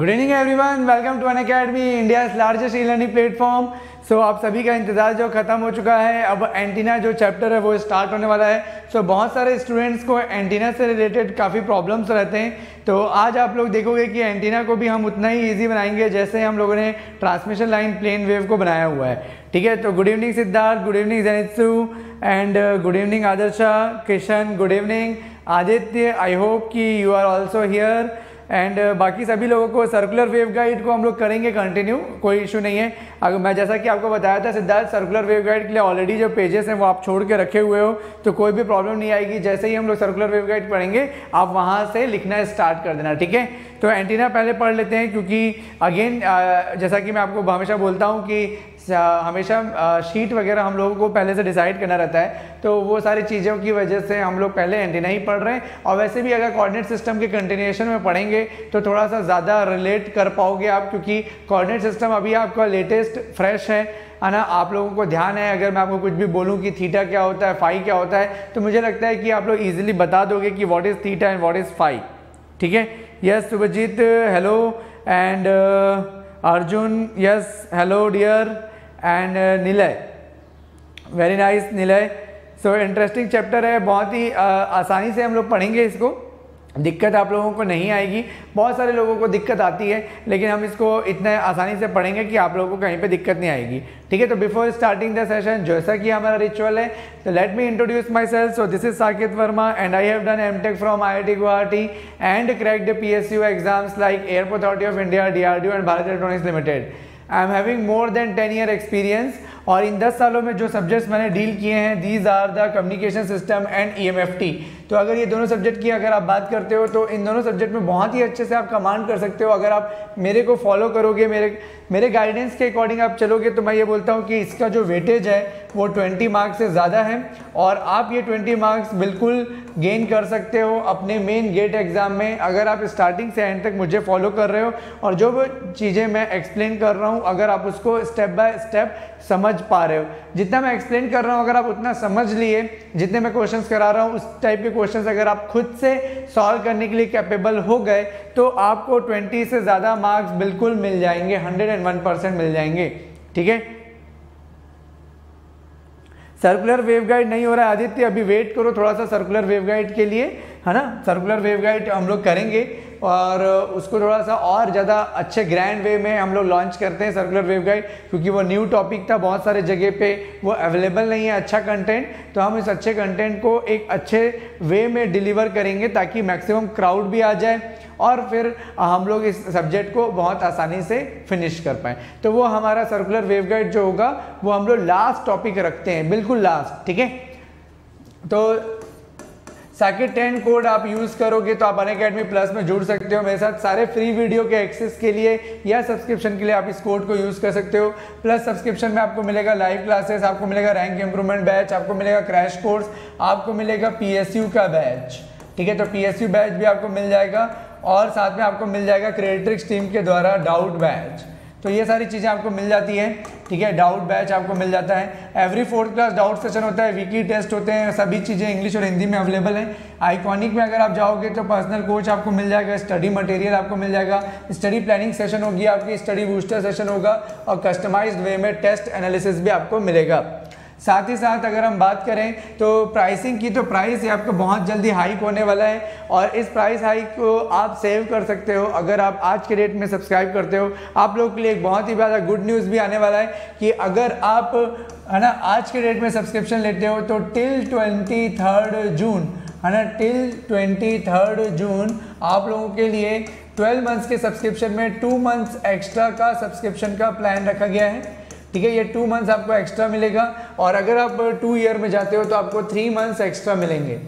Good evening everyone welcome to Unacademy India largest e learning platform so आप सभी का इंतज़ार जो ख़त्म हो चुका है अब एंटीना जो चैप्टर है वो स्टार्ट होने वाला है। सो so, बहुत सारे स्टूडेंट्स को एंटीना से रिलेटेड काफ़ी प्रॉब्लम्स रहते हैं। तो आज आप लोग देखोगे कि एंटीना को भी हम उतना ही ईजी बनाएँगे जैसे हम लोगों ने ट्रांसमिशन लाइन प्लेन वेव को बनाया हुआ है। ठीक है? तो good evening Siddharth good evening जनित्सु and good evening Adarsha Kishan good evening Aditya I hope कि you are also here and uh, बाकी सभी लोगों को सर्कुलर वेव गाइड को हम लोग करेंगे कंटिन्यू कोई इशू नहीं है। अगर मैं जैसा कि आपको बताया था सिद्धार्थ सर्कुलर वेव गाइड के लिए ऑलरेडी जो पेजेस हैं वो आप छोड़ के रखे हुए हो तो कोई भी प्रॉब्लम नहीं आएगी। जैसे ही हम लोग सर्कुलर वेव गाइड पढ़ेंगे आप वहाँ से लिखना स्टार्ट कर देना ठीक है? तो एंटीना पहले पढ़ लेते हैं क्योंकि अगेन जैसा कि मैं आपको हमेशा बोलता हूँ कि हमेशा शीट वगैरह हम लोगों को पहले से डिसाइड करना रहता है। तो वो सारी चीज़ों की वजह से हम लोग पहले एंटीना ही पढ़ रहे हैं। और वैसे भी अगर कोऑर्डिनेट सिस्टम के कंटिन्यूएशन में पढ़ेंगे तो थोड़ा सा ज़्यादा रिलेट कर पाओगे आप, क्योंकि कोऑर्डिनेट सिस्टम अभी आपका लेटेस्ट फ्रेश है। है ना? आप लोगों को ध्यान है, अगर मैं आपको कुछ भी बोलूँ कि थीटा क्या होता है फाई क्या होता है तो मुझे लगता है कि आप लोग ईजिली बता दोगे कि what is theta and what is phi ठीक है? Yes Subhajit hello and Arjun yes hello dear and Nilay very nice Nilay so interesting chapter है बहुत ही uh, आसानी से हम लोग पढ़ेंगे इसको। दिक्कत आप लोगों को नहीं आएगी। बहुत सारे लोगों को दिक्कत आती है लेकिन हम इसको इतने आसानी से पढ़ेंगे कि आप लोगों को कहीं पे दिक्कत नहीं आएगी। ठीक है तो बिफोर स्टार्टिंग द सेशन जैसा कि हमारा रिचुअल है तो let me introduce myself so this is Saket Verma and I have done M tech from I I T Guwahati and cracked P S exams like airport authority of India D R D and Bharat electronics limited I am having more than 10 year experience और इन 10 सालों में जो subjects मैंने deal किए हैं these are the communication system and EMFT तो अगर ये दोनों सब्जेक्ट की अगर आप बात करते हो तो इन दोनों सब्जेक्ट में बहुत ही अच्छे से आप कमांड कर सकते हो। अगर आप मेरे को फॉलो करोगे, मेरे मेरे गाइडेंस के अकॉर्डिंग आप चलोगे तो मैं ये बोलता हूँ कि इसका जो वेटेज है, वो 20 मार्क्स से ज़्यादा है और आप ये 20 मार्क्स बिल्कुल गेन कर सकते हो अपने मेन गेट एग्ज़ाम में। अगर आप स्टार्टिंग से एंड तक मुझे फॉलो कर रहे हो और जो चीज़ें मैं एक्सप्लेन कर रहा हूँ, अगर आप उसको स्टेप बाय स्टेप समझ पा रहे हो। जितना मैं एक्सप्लेन कर रहा हूँ, अगर आप उतना समझ लिए, जितने मैं क्वेश्चंस करा रहा हूँ, उस टाइप के क्वेश्चंस अगर आप खुद से सॉल्व करने के लिए कैपेबल हो गए तो आपको 20 से ज़्यादा मार्क्स बिल्कुल मिल जाएँगे 101 परसेंट मिल जाएँगे। ठीक है? सर्कुलर वेव गाइड नहीं हो रहा है, आदित्य, अभी वेट करो थोड़ा सा सर्कुलर वेव गाइड के लिए, है ना? सर्कुलर वेव गाइड हम लोग करेंगे। और उसको थोड़ा सा और ज़्यादा अच्छे ग्रैंड वे में हम लोग लॉन्च करते हैं सर्कुलर वेव गाइड क्योंकि वो न्यू टॉपिक था बहुत सारे जगह पे, वो अवेलेबल नहीं है अच्छा कंटेंट तो हम इस अच्छे कंटेंट को एक अच्छे वे में डिलीवर करेंगे ताकि मैक्सिमम क्राउड भी आ जाए और फिर हम लोग इस सब्जेक्ट को बहुत आसानी से फिनिश कर पाए। तो वो हमारा सर्कुलर वेव गाइड जो होगा, वो हम लोग लास्ट टॉपिक रखते हैं, बिल्कुल लास्ट ठीक है? तो साकेट टेन कोड आप यूज़ करोगे तो आप अन अकेडमी प्लस में जुड़ सकते हो मेरे साथ। सारे फ्री वीडियो के एक्सेस के लिए या सब्सक्रिप्शन के लिए आप इस कोड को यूज़ कर सकते हो। प्लस सब्सक्रिप्शन में आपको मिलेगा लाइव क्लासेस आपको मिलेगा रैंक इंप्रूवमेंट बैच आपको मिलेगा क्रैश कोर्स आपको मिलेगा पीएसयू का बैच ठीक है तो पीएसयू बैच भी आपको मिल जाएगा और साथ में आपको मिल जाएगा क्रेडिट्रिक्स टीम के द्वारा डाउट बैच तो ये सारी चीज़ें आपको मिल जाती है, ठीक है? डाउट बैच आपको मिल जाता है। Every fourth class doubt session होता है वीकली टेस्ट होते हैं, सभी चीज़ें इंग्लिश और हिंदी में अवेलेबल हैं। आइकॉनिक में अगर आप जाओगे तो पर्सनल कोच आपको मिल जाएगा स्टडी मटेरियल आपको मिल जाएगा। स्टडी प्लानिंग सेशन होगी आपकी स्टडी बूस्टर सेशन होगा और कस्टमाइज्ड वे में टेस्ट एनालिसिस भी आपको मिलेगा। साथ ही साथ अगर हम बात करें तो प्राइसिंग की तो प्राइस आपको बहुत जल्दी हाइक होने वाला है और इस प्राइस हाइक को आप सेव कर सकते हो। अगर आप आज के डेट में सब्सक्राइब करते हो, आप लोगों के लिए एक बहुत ही ज़्यादा गुड न्यूज़ भी आने वाला है कि अगर आप, है ना, आज के डेट में सब्सक्रिप्शन लेते हो तो टिल ट्वेंटी थर्ड जून है ना टिल ट्वेंटी थर्ड जून आप लोगों के लिए 12 मंथ्स के सब्सक्रिप्शन में टू मंथ्स एक्स्ट्रा का सब्सक्रिप्शन का प्लान रखा गया है। ठीक है, ये टू मंथ्स आपको एक्स्ट्रा मिलेगा और अगर आप टू ईयर में जाते हो तो आपको थ्री मंथ्स एक्स्ट्रा मिलेंगे।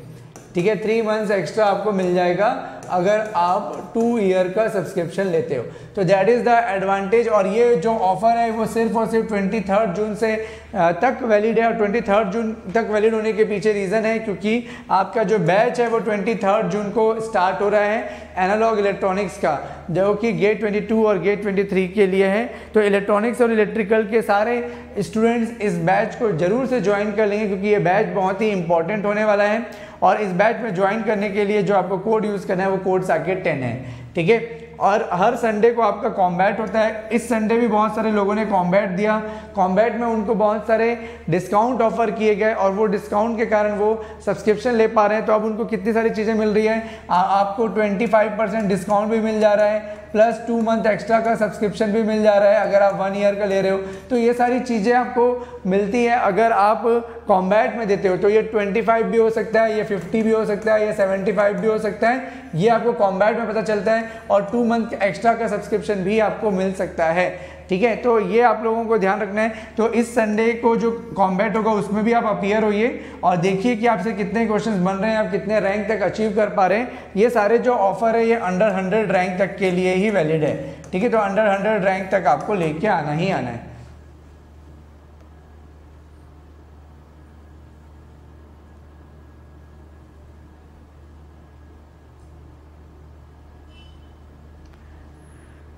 ठीक है थ्री मंथ्स एक्स्ट्रा आपको मिल जाएगा। अगर आप टू ईयर का सब्सक्रिप्शन लेते हो तो दैट इज़ द एडवांटेज और ये जो ऑफ़र है, वो सिर्फ़ और सिर्फ़ ट्वेंटी थर्ड जून से तक वैलिड है और ट्वेंटी थर्ड जून तक वैलिड होने के पीछे रीज़न है क्योंकि आपका जो बैच है, वो ट्वेंटी थर्ड जून को स्टार्ट हो रहा है एनालॉग इलेक्ट्रॉनिक्स का। जो कि गेट ट्वेंटी टू और गेट ट्वेंटी थ्री के लिए है तो इलेक्ट्रॉनिक्स और इलेक्ट्रिकल के सारे स्टूडेंट्स इस बैच को ज़रूर से ज्वाइन कर लेंगे क्योंकि ये बैच बहुत ही इंपॉर्टेंट होने वाला है। और इस बैच में ज्वाइन करने के लिए जो आपको कोड यूज़ करना है, वो कोड साकेट टेन है, ठीक है? और हर संडे को आपका कॉम्बैट होता है। इस संडे भी बहुत सारे लोगों ने कॉम्बैट दिया। कॉम्बैट में उनको बहुत सारे डिस्काउंट ऑफ़र किए गए और वो डिस्काउंट के कारण वो सब्सक्रिप्शन ले पा रहे हैं। तो अब उनको कितनी सारी चीज़ें मिल रही हैं? आपको 25 परसेंट डिस्काउंट भी मिल जा रहा है। प्लस टू मंथ एक्स्ट्रा का सब्सक्रिप्शन भी मिल जा रहा है, अगर आप वन ईयर का ले रहे हो। तो ये सारी चीज़ें आपको मिलती हैं अगर आप कॉम्बैट में देते हो। तो ये 25 भी हो सकता है, ये 50 भी हो सकता है, ये 75 भी हो सकता है, ये आपको कॉम्बैट में पता चलता है और टू मंथ एक्स्ट्रा का सब्सक्रिप्शन भी आपको मिल सकता है। ठीक है? तो ये आप लोगों को ध्यान रखना है। तो इस संडे को जो कॉम्बैट होगा, उसमें भी आप अपियर होइए और देखिए कि आपसे कितने क्वेश्चन बन रहे हैं, आप कितने रैंक तक अचीव कर पा रहे हैं। ये सारे जो ऑफ़र है, ये अंडर हंड्रेड रैंक तक के लिए ही वैलिड है। ठीक है? तो अंडर हंड्रेड रैंक तक आपको लेके आना ही आना है।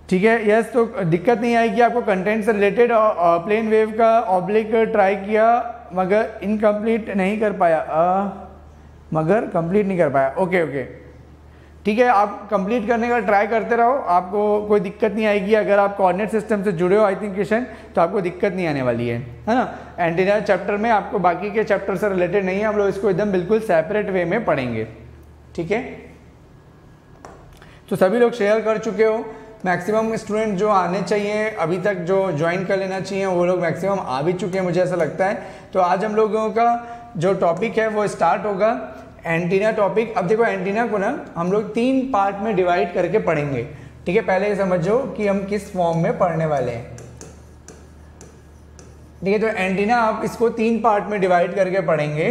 ठीक है? यस तो दिक्कत नहीं आएगी आपको कंटेंट से रिलेटेड प्लेन वेव का ऑब्लिक ट्राई किया मगर इनकम्प्लीट नहीं कर पाया। आ, मगर कंप्लीट नहीं कर पाया। ओके ओके ठीक है आप कंप्लीट करने का ट्राई करते रहो। आपको कोई दिक्कत नहीं आएगी। अगर आप कोऑर्डिनेट सिस्टम से जुड़े हो आई थिंक क्वेश्चन तो आपको दिक्कत नहीं आने वाली है। है ना? एंटीना चैप्टर में आपको बाकी के चैप्टर से रिलेटेड नहीं है। हम लोग इसको एकदम बिल्कुल सेपरेट वे में पढ़ेंगे। ठीक है? तो सभी लोग शेयर कर चुके हो। मैक्सिमम स्टूडेंट जो आने चाहिए, अभी तक जो ज्वाइन कर लेना चाहिए, वो लोग मैक्सिमम आ भी चुके हैं, मुझे ऐसा लगता है। तो आज हम लोगों का जो टॉपिक है, वो स्टार्ट होगा। एंटीना टॉपिक अब देखो एंटीना को ना, हम लोग तीन पार्ट में डिवाइड करके पढ़ेंगे। ठीक है, पहले ये समझो कि हम किस फॉर्म में पढ़ने वाले हैं। ठीक है तो एंटीना आप इसको तीन पार्ट में डिवाइड करके पढ़ेंगे।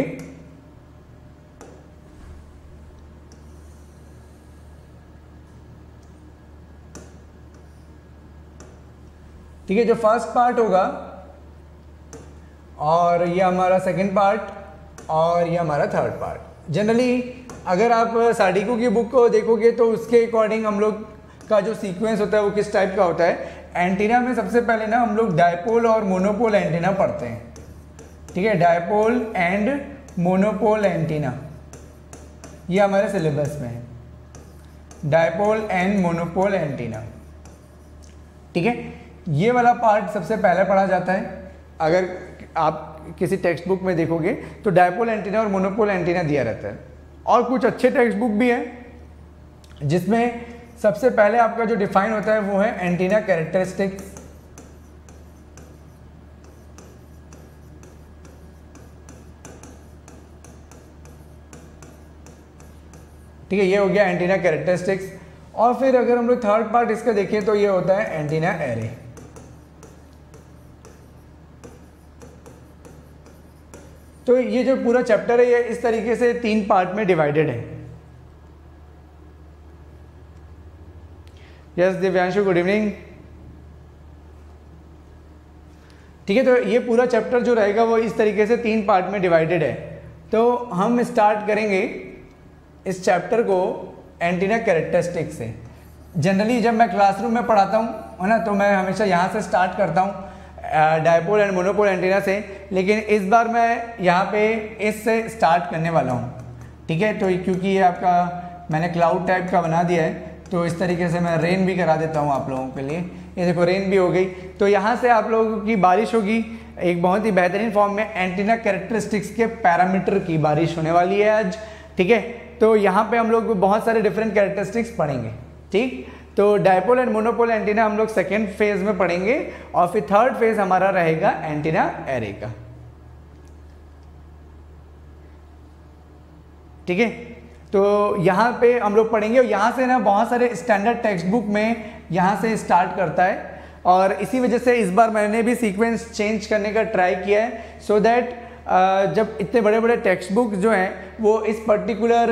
ठीक है, जो फ़र्स्ट पार्ट होगा, और ये हमारा सेकंड पार्ट और ये हमारा थर्ड पार्ट जनरली अगर आप साडिको की बुक को देखोगे तो उसके अकॉर्डिंग हम लोग का जो सीक्वेंस होता है, वो किस टाइप का होता है? एंटीना में सबसे पहले ना हम लोग डायपोल और मोनोपोल एंटीना पढ़ते हैं. ठीक है डायपोल एंड मोनोपोल एंटीना ये हमारे सिलेबस में है. डायपोल एंड मोनोपोल एंटीना ठीक है ये वाला पार्ट सबसे पहले पढ़ा जाता है। अगर आप किसी टेक्स्ट बुक में देखोगे तो डायपोल एंटीना और मोनोपोल एंटीना दिया रहता है। और कुछ अच्छे टेक्स्ट बुक भी हैं, जिसमें सबसे पहले आपका जो डिफाइन होता है, वो है एंटीना कैरेक्टरिस्टिक्स ठीक है, ये हो गया एंटीना कैरेक्टरिस्टिक्स और फिर अगर हम लोग थर्ड पार्ट इसका देखें तो ये होता है एंटीना एरे तो ये जो पूरा चैप्टर है, ये इस तरीके से तीन पार्ट में डिवाइडेड है। यस दिव्यांशु गुड इवनिंग ठीक है तो ये पूरा चैप्टर जो रहेगा, वो इस तरीके से तीन पार्ट में डिवाइडेड है। तो हम स्टार्ट करेंगे इस चैप्टर को एंटीना कैरेक्टरिस्टिक से। जनरली जब मैं क्लासरूम में पढ़ाता हूँ, है ना तो मैं हमेशा यहाँ से स्टार्ट करता हूँ। डायपोल एंड मोनोपोल एंटीना से, लेकिन इस बार मैं यहाँ पे इससे स्टार्ट करने वाला हूँ। ठीक है? तो क्योंकि ये आपका मैंने क्लाउड टाइप का बना दिया है तो इस तरीके से मैं रेन भी करा देता हूँ आप लोगों के लिए। ये देखो रेन भी हो गई। तो यहाँ से आप लोगों की बारिश होगी। एक बहुत ही बेहतरीन फॉर्म में एंटीना कैरेक्टरिस्टिक्स के पैरामीटर की बारिश होने वाली है आज। ठीक है? तो यहाँ पे हम लोग बहुत सारे डिफरेंट कैरेक्टरिस्टिक्स पढ़ेंगे। ठीक? तो डायपोल एंड मोनोपोल एंटीना हम लोग सेकेंड फ़ेज़ में पढ़ेंगे और फिर थर्ड फ़ेज़ हमारा रहेगा एंटीना एरे का। ठीक है? तो यहाँ पे हम लोग पढ़ेंगे और यहाँ से ना बहुत सारे स्टैंडर्ड टेक्स्ट बुक में यहाँ से स्टार्ट करता है। और इसी वजह से इस बार मैंने भी सीक्वेंस चेंज करने का ट्राई किया है सो so दैट जब इतने बड़े बड़े टेक्स्ट बुक जो हैं, वो इस पर्टिकुलर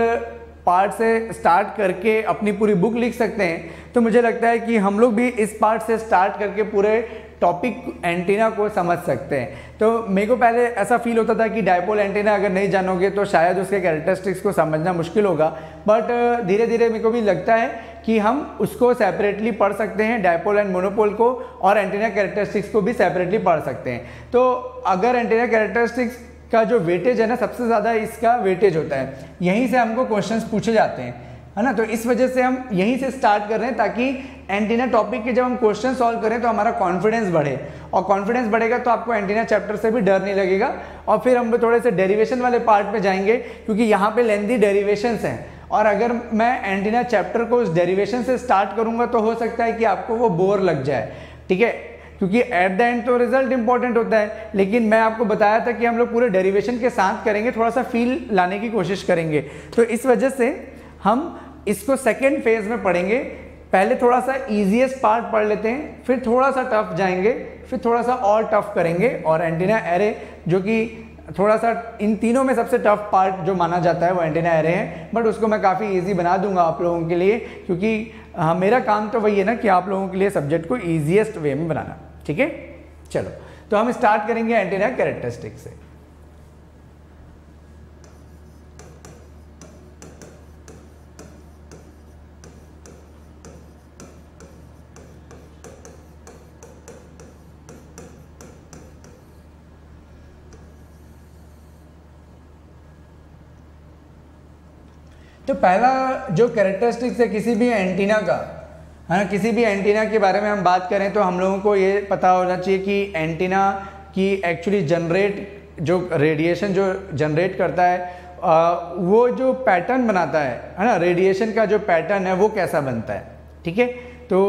पार्ट से स्टार्ट करके अपनी पूरी बुक लिख सकते हैं। तो मुझे लगता है कि हम लोग भी इस पार्ट से स्टार्ट करके पूरे टॉपिक एंटीना को समझ सकते हैं। तो मेरे को पहले ऐसा फील होता था कि डायपोल एंटीना अगर नहीं जानोगे तो शायद उसके कैरेक्टरिस्टिक्स को समझना मुश्किल होगा। बट धीरे धीरे मेरे को भी लगता है कि हम उसको सेपरेटली पढ़ सकते हैं डायपोल एंड मोनोपोल को, और एंटीना कैरेक्टरिस्टिक्स को भी सेपरेटली पढ़ सकते हैं। तो अगर एंटीना कैरेक्टरिस्टिक्स का जो वेटेज है ना, सबसे ज़्यादा इसका वेटेज होता है। यहीं से हमको क्वेश्चन पूछे जाते हैं, है ना? तो इस वजह से हम यहीं से स्टार्ट कर रहे हैं ताकि एंटीना टॉपिक के जब हम क्वेश्चन सॉल्व करें तो हमारा कॉन्फिडेंस बढ़े। और कॉन्फिडेंस बढ़ेगा तो आपको एंटीना चैप्टर से भी डर नहीं लगेगा और फिर हम थोड़े से डेरिवेशन वाले पार्ट पे जाएँगे, क्योंकि यहाँ पे लेंदी डेरिवेशन हैं। और अगर मैं एंटीना चैप्टर को उस डेरिवेशन से स्टार्ट करूँगा तो हो सकता है कि आपको वो बोर लग जाए। ठीक है? क्योंकि एट द एंड तो रिज़ल्ट इंपॉर्टेंट होता है, लेकिन मैं आपको बताया था कि हम लोग पूरे डेरिवेशन के साथ करेंगे, थोड़ा सा फील लाने की कोशिश करेंगे। तो इस वजह से हम इसको सेकेंड फ़ेज़ में पढ़ेंगे। पहले थोड़ा सा इजीएस्ट पार्ट पढ़ लेते हैं, फिर थोड़ा सा टफ जाएँगे, फिर थोड़ा सा और टफ करेंगे। और एंटीना एरे जो कि थोड़ा सा इन तीनों में सबसे टफ पार्ट जो माना जाता है, वो एंटीना एरे है। बट उसको मैं काफ़ी इजी बना दूँगा आप लोगों के लिए, क्योंकि हाँ मेरा काम तो वही है ना कि आप लोगों के लिए सब्जेक्ट को ईजिएस्ट वे में बनाना। ठीक है? चलो तो हम स्टार्ट करेंगे एंटीना कैरेक्टरिस्टिक से। तो पहला जो कैरेक्टरिस्टिक्स है किसी भी एंटीना का है ना किसी भी एंटीना के बारे में हम बात करें तो हम लोगों को ये पता होना चाहिए कि एंटीना की एक्चुअली जनरेट जो रेडिएशन जो जनरेट करता है आ, वो जो पैटर्न बनाता है है ना रेडिएशन का जो पैटर्न है वो कैसा बनता है ठीक है? तो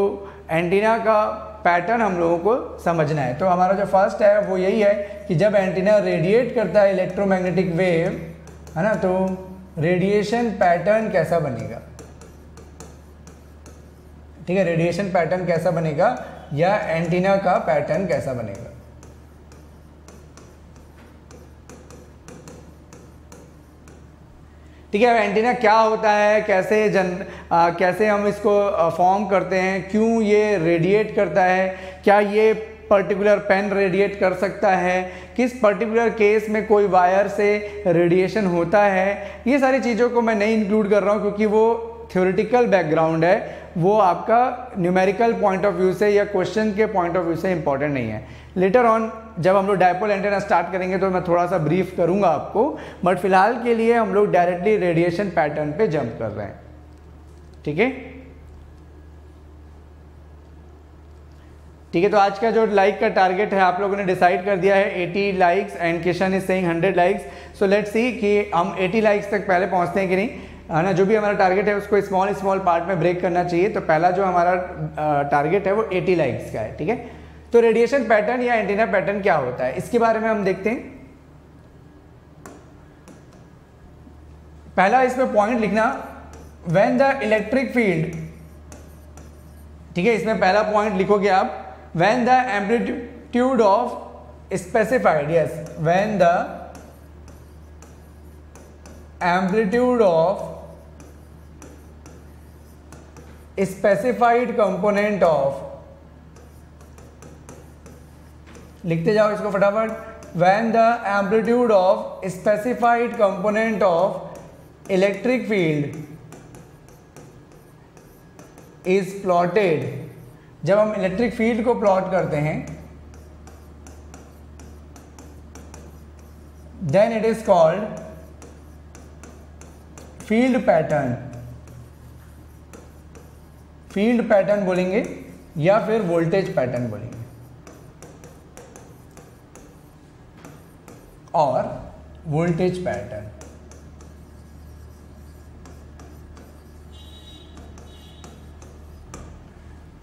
एंटीना का पैटर्न हम लोगों को समझना है। तो हमारा जो फ़र्स्ट है वो यही है कि जब एंटीना रेडिएट करता है इलेक्ट्रोमैग्नेटिक वेव है ना तो रेडिएशन पैटर्न कैसा बनेगा? ठीक है रेडिएशन पैटर्न कैसा बनेगा या एंटीना का पैटर्न कैसा बनेगा? ठीक है एंटीना क्या होता है कैसे जन आ, कैसे हम इसको फॉर्म करते हैं क्यों ये रेडिएट करता है क्या ये पर्टिकुलर पेन रेडिएट कर सकता है किस पर्टिकुलर केस में कोई वायर से रेडिएशन होता है ये सारी चीज़ों को मैं नहीं इंक्लूड कर रहा हूँ क्योंकि वो थ्योरेटिकल बैकग्राउंड है वो आपका न्यूमेरिकल पॉइंट ऑफ़ व्यू से या क्वेश्चन के पॉइंट ऑफ़ व्यू से इंपॉर्टेंट नहीं है। लेटर ऑन जब हम लोग डायपोल एंटेना स्टार्ट करेंगे तो मैं थोड़ा सा ब्रीफ करूँगा आपको बट फ़िलहाल के लिए हम लोग डायरेक्टली रेडिएशन पैटर्न पे जंप कर रहे हैं। ठीक है? ठीक है तो आज का जो लाइक का टारगेट है, आप लोगों ने डिसाइड कर दिया है 80 likes and Kishan is saying 100 likes so let's see कि हम 80 लाइक्स तक पहले पहुँचते हैं कि नहीं। है ना जो भी हमारा टारगेट है, उसको स्मॉल स्मॉल पार्ट में ब्रेक करना चाहिए। तो पहला जो हमारा टारगेट है, वो 80 लाइक्स का है, ठीक है? तो रेडिएशन पैटर्न या एंटीना पैटर्न क्या होता है? इसके बारे में हम देखते हैं। पहला इसमें पॉइंट लिखना वेन द इलेक्ट्रिक फ़ील्ड ठीक है? इसमें पहला पॉइंट लिखोगे आप, when the amplitude of specified yes when the amplitude of specified component of लिखते जाओ इसको फटाफट when the amplitude of specified component of electric field is plotted जब हम इलेक्ट्रिक फ़ील्ड को प्लॉट करते हैं then it is called field pattern field pattern बोलेंगे या फिर वोल्टेज पैटर्न बोलेंगे। और वोल्टेज पैटर्न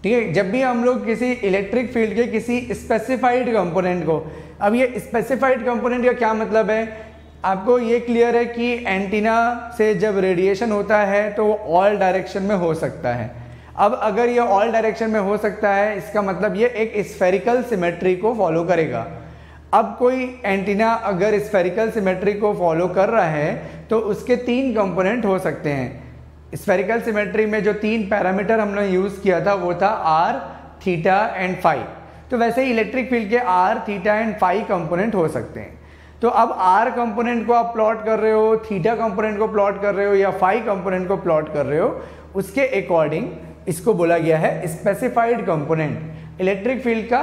ठीक है, जब भी हम लोग किसी इलेक्ट्रिक फ़ील्ड के किसी स्पेसिफाइड कंपोनेंट को, अब ये स्पेसिफाइड कंपोनेंट का क्या मतलब है? आपको ये क्लियर है कि एंटीना से जब रेडिएशन होता है तो वो ऑल डायरेक्शन में हो सकता है। अब अगर ये ऑल डायरेक्शन में हो सकता है, इसका मतलब ये एक स्फेरिकल सिमेट्री को फॉलो करेगा। अब कोई एंटीना अगर स्फेरिकल सिमेट्री को फॉलो कर रहा है तो उसके तीन कंपोनेंट हो सकते हैं। स्फेरिकल सिमेट्री में जो तीन पैरामीटर हमने यूज़ किया था, वो था आर थीटा एंड फाइव तो वैसे ही इलेक्ट्रिक फ़ील्ड के R theta and phi component हो सकते हैं। तो अब आर कंपोनेंट को आप प्लॉट कर रहे हो थीटा कंपोनेंट को प्लॉट कर रहे हो, या फाइव कंपोनेंट को प्लॉट कर रहे हो, उसके अकॉर्डिंग इसको बोला गया है स्पेसिफाइड कंपोनेंट इलेक्ट्रिक फ़ील्ड का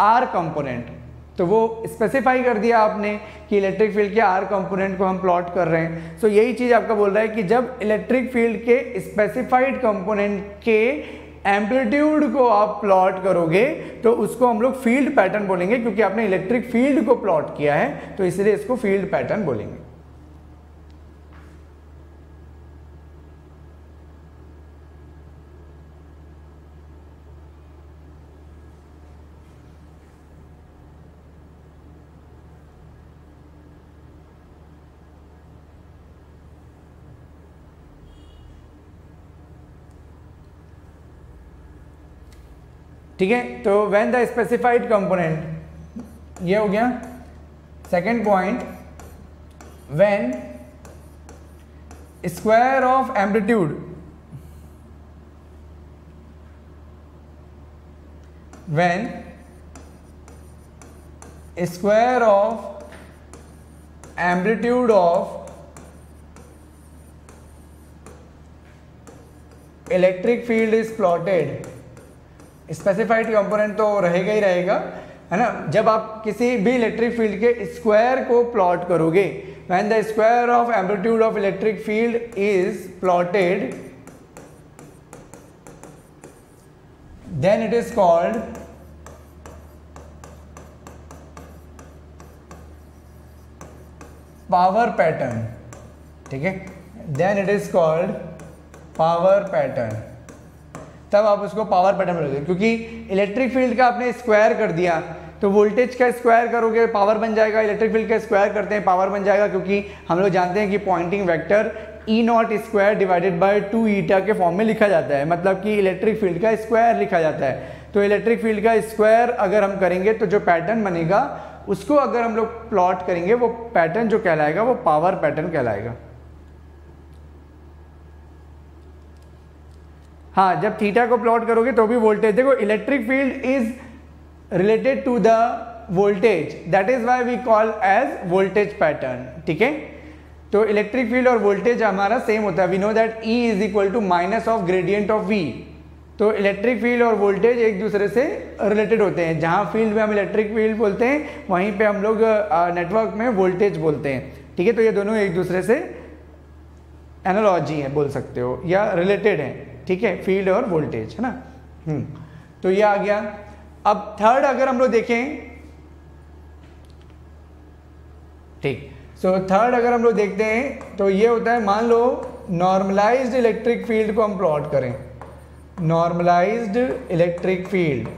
आर कंपोनेंट तो वो स्पेसिफाई कर दिया आपने कि इलेक्ट्रिक फ़ील्ड के आर कंपोनेंट को हम प्लॉट कर रहे हैं। सो so, यही चीज़ आपका बोल रहा है कि जब इलेक्ट्रिक फ़ील्ड के स्पेसिफाइड कंपोनेंट के एम्पलीट्यूड को आप प्लॉट करोगे तो उसको हम लोग फ़ील्ड पैटर्न बोलेंगे क्योंकि आपने इलेक्ट्रिक फ़ील्ड को प्लॉट किया है तो इसलिए इसको फ़ील्ड पैटर्न बोलेंगे। ठीक है? तो व्हेन द स्पेसिफाइड कंपोनेंट ये हो गया। Second point when square of amplitude when square of amplitude of electric field is plotted specified component तो रहेगा ही रहेगा, है ना? जब आप किसी भी इलेक्ट्रिक फ़ील्ड के स्क्वायर को प्लॉट करोगे when the square of amplitude of electric field is plotted then it is called power pattern ठीक है? Then it is called power pattern तब आप उसको पावर पैटर्न बोलोगे क्योंकि इलेक्ट्रिक फ़ील्ड का आपने स्क्वायर कर दिया तो वोल्टेज का स्क्वायर करोगे पावर बन जाएगा। इलेक्ट्रिक फ़ील्ड का स्क्वायर करते हैं पावर बन जाएगा, क्योंकि हम लोग जानते हैं कि Poynting vector E naught square divided by two eta के फॉर्म में लिखा जाता है। मतलब कि इलेक्ट्रिक फ़ील्ड का स्क्वायर लिखा जाता है। तो इलेक्ट्रिक फ़ील्ड का स्क्वायर अगर हम करेंगे तो जो पैटर्न बनेगा, उसको अगर हम लोग प्लॉट करेंगे, वो पैटर्न जो कहलाएगा, वो पावर पैटर्न कहलाएगा। हाँ जब थीटा को प्लॉट करोगे तो भी वोल्टेज, देखो electric field is related to the voltage that is why we call as voltage pattern ठीक है? तो इलेक्ट्रिक फ़ील्ड और वोल्टेज हमारा सेम होता है। We know that E is equal to minus of gradient of V तो electric field और voltage एक दूसरे से रिलेटेड होते हैं। जहाँ फ़ील्ड में हम इलेक्ट्रिक फ़ील्ड बोलते हैं, वहीं पे हम लोग नेटवर्क में वोल्टेज बोलते हैं। ठीक है? तो ये दोनों एक दूसरे से एनोलॉजी है, बोल सकते हो, या रिलेटेड है। ठीक है, फ़ील्ड और वोल्टेज, है ना? हम्म तो ये आ गया। अब थर्ड अगर हम लोग देखें, ठीक सो थर्ड अगर हम लोग देखते हैं तो ये होता है, मान लो नॉर्मलाइज्ड इलेक्ट्रिक फ़ील्ड को हम प्लॉट करें। Normalized electric field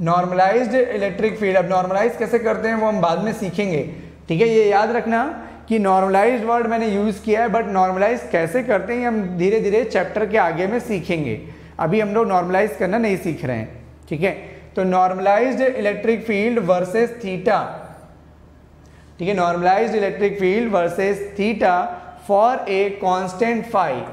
normalized electric field अब नॉर्मलाइज कैसे करते हैं, वो हम बाद में सीखेंगे। ठीक है, ये याद रखना। कि नॉर्मलाइज वर्ड मैंने यूज़ किया है बट नॉर्मलाइज कैसे करते हैं, हम धीरे धीरे चैप्टर के आगे में सीखेंगे। अभी हम लोग नॉर्मलाइज करना नहीं सीख रहे हैं, ठीक है? तो normalized electric field versus theta ठीक है? Normalized electric field versus theta for a constant phi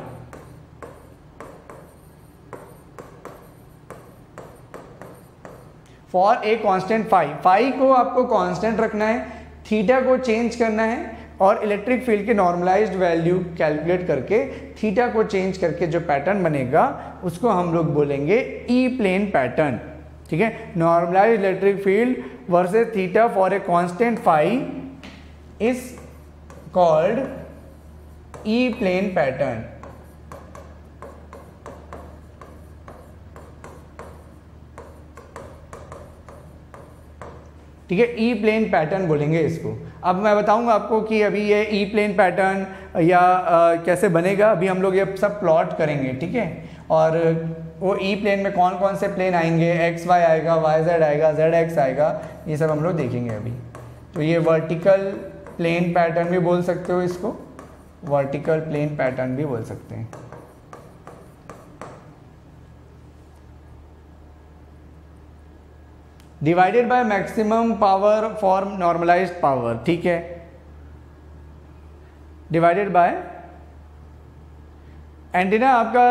for a constant phi phi को आपको कांस्टेंट रखना है थीटा को चेंज करना है और इलेक्ट्रिक फ़ील्ड के नॉर्मलाइज्ड वैल्यू कैलकुलेट करके थीटा को चेंज करके जो पैटर्न बनेगा, उसको हम लोग बोलेंगे ई प्लेन पैटर्न ठीक है? Normalize electric field versus theta for a constant phi is called E plane pattern ठीक है? ई प्लेन पैटर्न बोलेंगे इसको. अब मैं बताऊँगा आपको कि अभी ये ई प्लेन पैटर्न या आ, कैसे बनेगा अभी हम लोग ये सब प्लॉट करेंगे ठीक है? और वो ई प्लेन में कौन कौन से प्लेन आएँगे एक्स वाई आएगा वाई जेड आएगा जेड एक्स आएगा ये सब हम लोग देखेंगे अभी। तो ये वर्टिकल प्लेन पैटर्न भी बोल सकते हो इसको? वर्टिकल प्लेन पैटर्न भी बोल सकते हैं। Divided by maximum power for normalize power ठीक है? डिवाइडेड बाय एंटीना आपका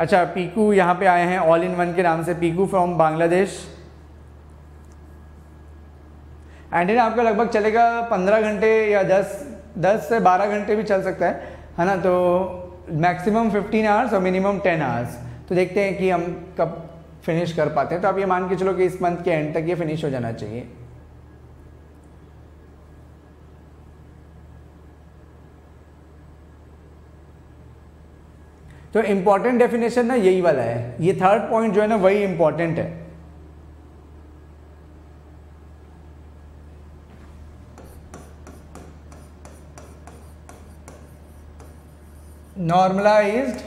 अच्छा पीकू यहाँ पे आए हैं ऑल इन वन के नाम से पीकू फ्रॉम बांग्लादेश एंटीना आपका लगभग चलेगा पंद्रह घंटे या दस दस से बारह घंटे भी चल सकता है है ना? तो मैक्सिमम 15 आवर्स और मिनिमम टेन आवर्स तो देखते हैं कि हम कब फिनिश कर पाते हैं। तो आप ये मान के चलो कि इस मंथ के एंड तक ये फिनिश हो जाना चाहिए। तो इंपॉर्टेंट डेफिनेशन ना यही वाला है। ये थर्ड पॉइंट जो है ना वही इंपॉर्टेंट है। Normalized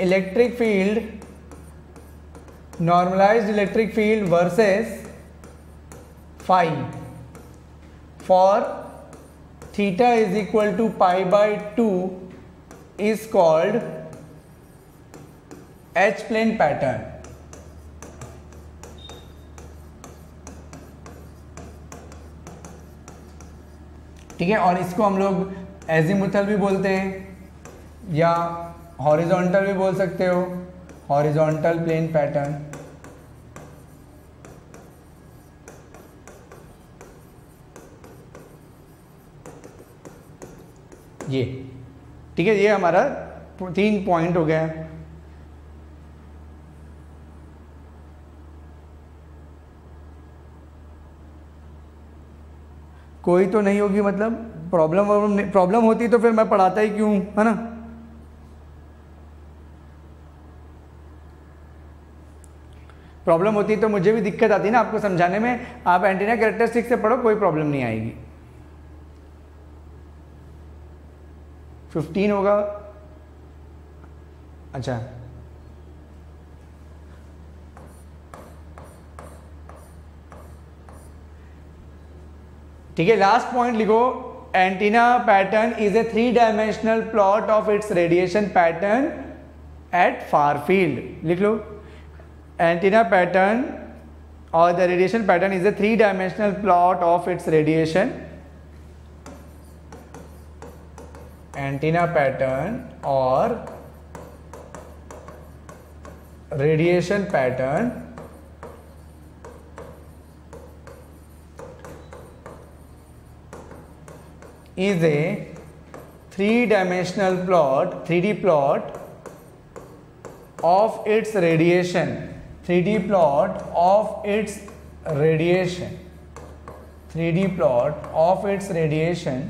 electric field normalized electric field versus phi for theta is equal to pi by two is called H plane pattern ठीक है, और इसको हम लोग एजिमुथल भी बोलते हैं, या हॉरिजॉन्टल भी बोल सकते हो। Horizontal plane pattern. ये। ठीक है, ये हमारा तीन पॉइंट हो गया। कोई तो नहीं होगी मतलब। प्रॉब्लम प्रॉब्लम होती तो फिर मैं पढ़ाता ही क्यों, है ना? प्रॉब्लम होती है तो मुझे भी दिक्कत आती है ना आपको समझाने में। आप एंटीना कैरेक्टरिस्टिक से पढ़ो, कोई प्रॉब्लम नहीं आएगी। 15 होगा। अच्छा। ठीक है लास्ट पॉइंट लिखो। Antenna pattern is a three dimensional plot of its radiation pattern at far field. लिख लो। antenna pattern or the radiation pattern is a three dimensional plot of its radiation. Antenna pattern or radiation pattern is a three dimensional plot 3d plot of its radiation. 3d plot of its radiation 3d plot of its radiation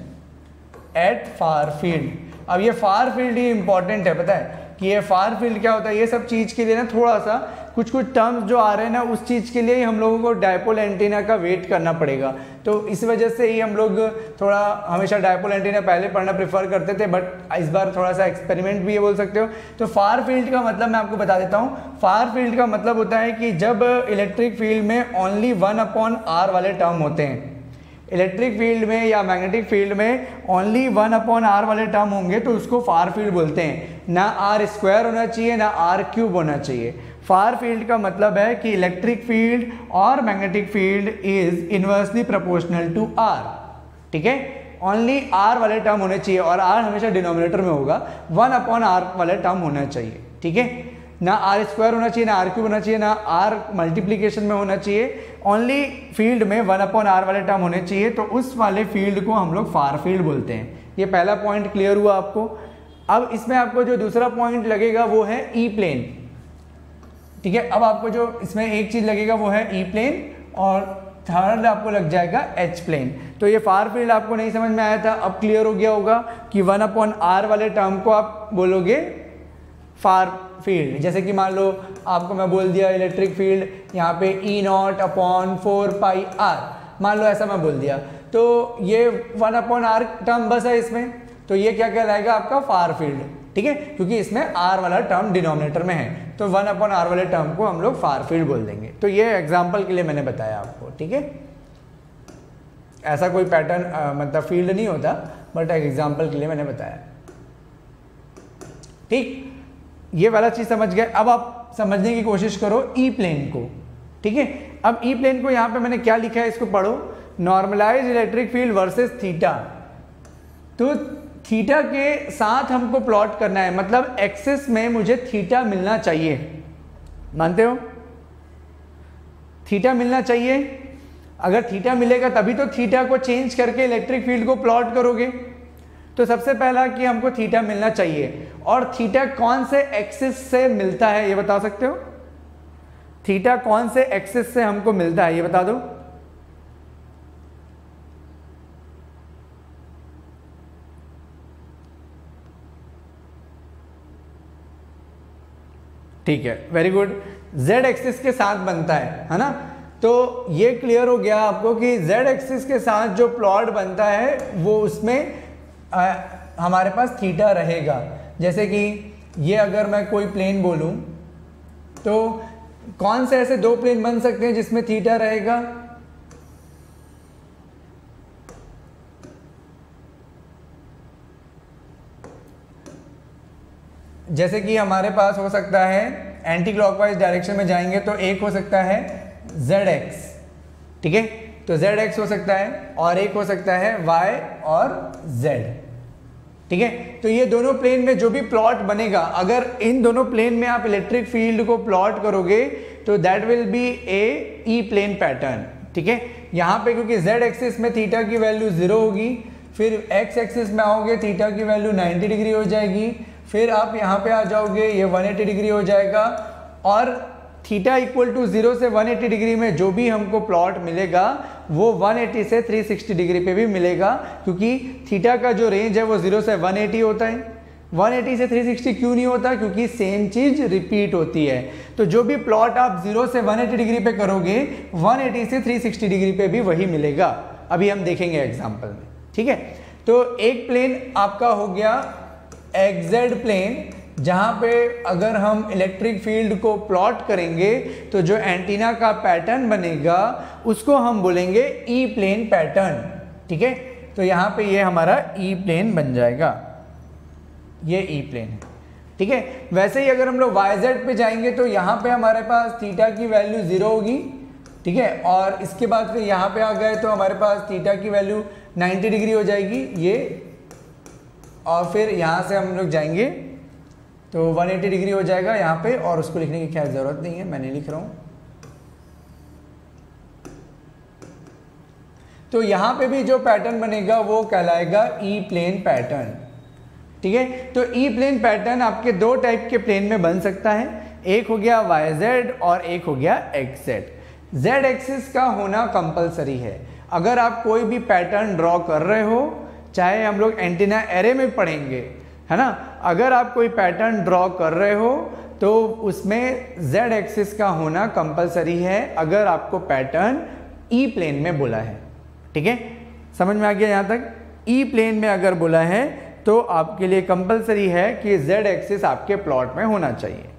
at far field अब ये फार field ही important है पता है कि ये फार field क्या होता है ये सब चीज़ के लिए ना थोड़ा सा कुछ कुछ टर्म्स जो आ रहे हैं ना, उस चीज़ के लिए ही हम लोगों को डायपोल एंटीना का वेट करना पड़ेगा। तो इस वजह से ही हम लोग थोड़ा हमेशा डायपोल एंटीना पहले पढ़ना प्रेफर करते थे बट इस बार थोड़ा सा एक्सपेरिमेंट भी ये बोल सकते हो। तो फार फ़ील्ड का मतलब मैं आपको बता देता हूँ। फार फ़ील्ड का मतलब होता है कि जब इलेक्ट्रिक फ़ील्ड में ओनली वन अपॉन आर वाले टर्म होते हैं इलेक्ट्रिक फ़ील्ड में या मैग्नेटिक फ़ील्ड में ओनली वन अपॉन आर वाले टर्म होंगे तो उसको फार फ़ील्ड बोलते हैं। ना आर स्क्वायर होना चाहिए, ना आर क्यूब होना चाहिए। फार फ़ील्ड का मतलब है कि इलेक्ट्रिक फ़ील्ड और magnetic field is inversely proportional to R ठीक है? ओनली आर वाले टर्म होने चाहिए और आर हमेशा डिनोमिनेटर में होगा। वन अपॉन आर वाले टर्म होना चाहिए। ठीक है? ना आर स्क्वायर होना चाहिए, ना आर क्यूब होना चाहिए, ना आर मल्टीप्लीकेशन में होना चाहिए। ओनली फ़ील्ड में वन अपॉन आर वाले टर्म होने चाहिए तो उस वाले फ़ील्ड को हम लोग फार फ़ील्ड बोलते हैं। ये पहला पॉइंट क्लियर हुआ आपको। अब इसमें आपको जो दूसरा पॉइंट लगेगा वो है ई e प्लेन ठीक है, अब आपको जो इसमें एक चीज़ लगेगा वो है ई e प्लेन और थर्ड आपको लग जाएगा एच प्लेन तो ये फार फ़ील्ड आपको नहीं समझ में आया था, अब क्लियर हो गया होगा कि वन अपॉन आर वाले टर्म को आप बोलोगे फार फ़ील्ड जैसे कि मान लो, आपको मैं बोल दिया इलेक्ट्रिक फ़ील्ड यहाँ पे E naught upon four pi R मान लो ऐसा मैं बोल दिया। तो ये वन अपॉन आर टर्म बस है इसमें। तो ये क्या कहलाएगा आपका फार फ़ील्ड ठीक है? क्योंकि इसमें आर वाला टर्म डिनोमिनेटर में है। तो वन अपॉन आर वाले टर्म को हम लोग फार फ़ील्ड बोल देंगे। तो ये एग्ज़ाम्पल के लिए मैंने बताया आपको, ठीक है? ऐसा कोई पैटर्न मतलब फ़ील्ड नहीं होता बट एक एग्ज़ाम्पल के लिए मैंने बताया। ठीक? ये वाला चीज़ समझ गए? अब आप समझने की कोशिश करो ई e प्लेन को, ठीक है? अब ई e प्लेन को यहाँ पे मैंने क्या लिखा है? इसको पढ़ो। Normalize electric field versus theta तो थीटा के साथ हमको प्लॉट करना है। मतलब एक्सिस में मुझे थीटा मिलना चाहिए। मानते हो? थीटा मिलना चाहिए। अगर थीटा मिलेगा तभी तो थीटा को चेंज करके इलेक्ट्रिक फ़ील्ड को प्लॉट करोगे। तो सबसे पहला कि हमको थीटा मिलना चाहिए। और थीटा कौन से एक्सिस से मिलता है, ये बता सकते हो? थीटा कौन से एक्सिस से हमको मिलता है, ये बता दो। ठीक है वेरी गुड जेड एक्सिस के साथ बनता है है ना? तो ये क्लियर हो गया आपको कि जेड एक्सिस के साथ जो प्लॉट बनता है वो उसमें आ, हमारे पास थीटा रहेगा। जैसे कि ये अगर मैं कोई प्लेन बोलूँ तो कौन से ऐसे दो प्लेन बन सकते हैं जिसमें थीटा रहेगा? जैसे कि हमारे पास हो सकता है एंटी क्लॉकवाइज डायरेक्शन में जाएँगे तो एक हो सकता है जेड एक्स ठीक है? तो जेड एक्स हो सकता है और एक हो सकता है वाई और जेड ठीक है? तो ये दोनों प्लेन में जो भी प्लॉट बनेगा, अगर इन दोनों प्लेन में आप इलेक्ट्रिक फ़ील्ड को प्लॉट करोगे तो that will be a E plane pattern ठीक है? यहाँ पे क्योंकि जेड एक्सिस में थीटा की वैल्यू ज़ीरो होगी, फिर एक्स एक्सिस में आओगे थीटा की वैल्यू 90 डिग्री हो जाएगी फिर आप यहाँ पे आ जाओगे, ये 180 डिग्री हो जाएगा। और थीटा इक्वल टू ज़ीरो से 180 डिग्री में जो भी हमको प्लॉट मिलेगा, वो 180 से 360 डिग्री पे भी मिलेगा, क्योंकि थीटा का जो रेंज है वो ज़ीरो से 180 होता है। 180 से 360 क्यों नहीं होता? क्योंकि सेम चीज़ रिपीट होती है। तो जो भी प्लॉट आप ज़ीरो से 180 डिग्री पे करोगे 180 से 360 डिग्री पे भी वही मिलेगा। अभी हम देखेंगे एग्ज़ाम्पल में। ठीक है? तो एक प्लेन आपका हो गया एक्जेड प्लेन जहाँ पे अगर हम इलेक्ट्रिक फ़ील्ड को प्लॉट करेंगे तो जो एंटीना का पैटर्न बनेगा, उसको हम बोलेंगे ई प्लेन पैटर्न ठीक है? तो यहाँ पे ये हमारा ई प्लेन बन जाएगा। ये ई प्लेन है, ठीक है? वैसे ही अगर हम लोग वाई जेड पे जाएँगे तो यहाँ पे हमारे पास थीटा की वैल्यू ज़ीरो होगी, ठीक है? और इसके बाद फिर यहाँ पे आ गए तो हमारे पास थीटा की वैल्यू 90 डिग्री हो जाएगी। ये और फिर यहाँ से हम लोग जाएँगे तो 180 डिग्री हो जाएगा यहाँ पे, और उसको लिखने की क्या ज़रूरत नहीं है मैं नहीं लिख रहा हूँ। तो यहाँ पे भी जो पैटर्न बनेगा, वो कहलाएगा ई प्लेन पैटर्न ठीक है? तो ई प्लेन पैटर्न आपके दो टाइप के प्लेन में बन सकता है, एक हो गया वाई जेड और एक हो गया एक्स जेड जेड एक्सिस का होना कंपलसरी है। अगर आप कोई भी पैटर्न ड्रॉ कर रहे हो चाहे हम लोग एंटीना एरे में पढ़ेंगे, है ना? अगर आप कोई पैटर्न ड्रॉ कर रहे हो तो उसमें z एक्सिस का होना कंपलसरी है, अगर आपको पैटर्न ई प्लेन में बोला है। ठीक है? समझ में आ गया यहाँ तक? ई प्लेन में अगर बोला है तो आपके लिए कंपलसरी है कि z एक्सिस आपके प्लॉट में होना चाहिए।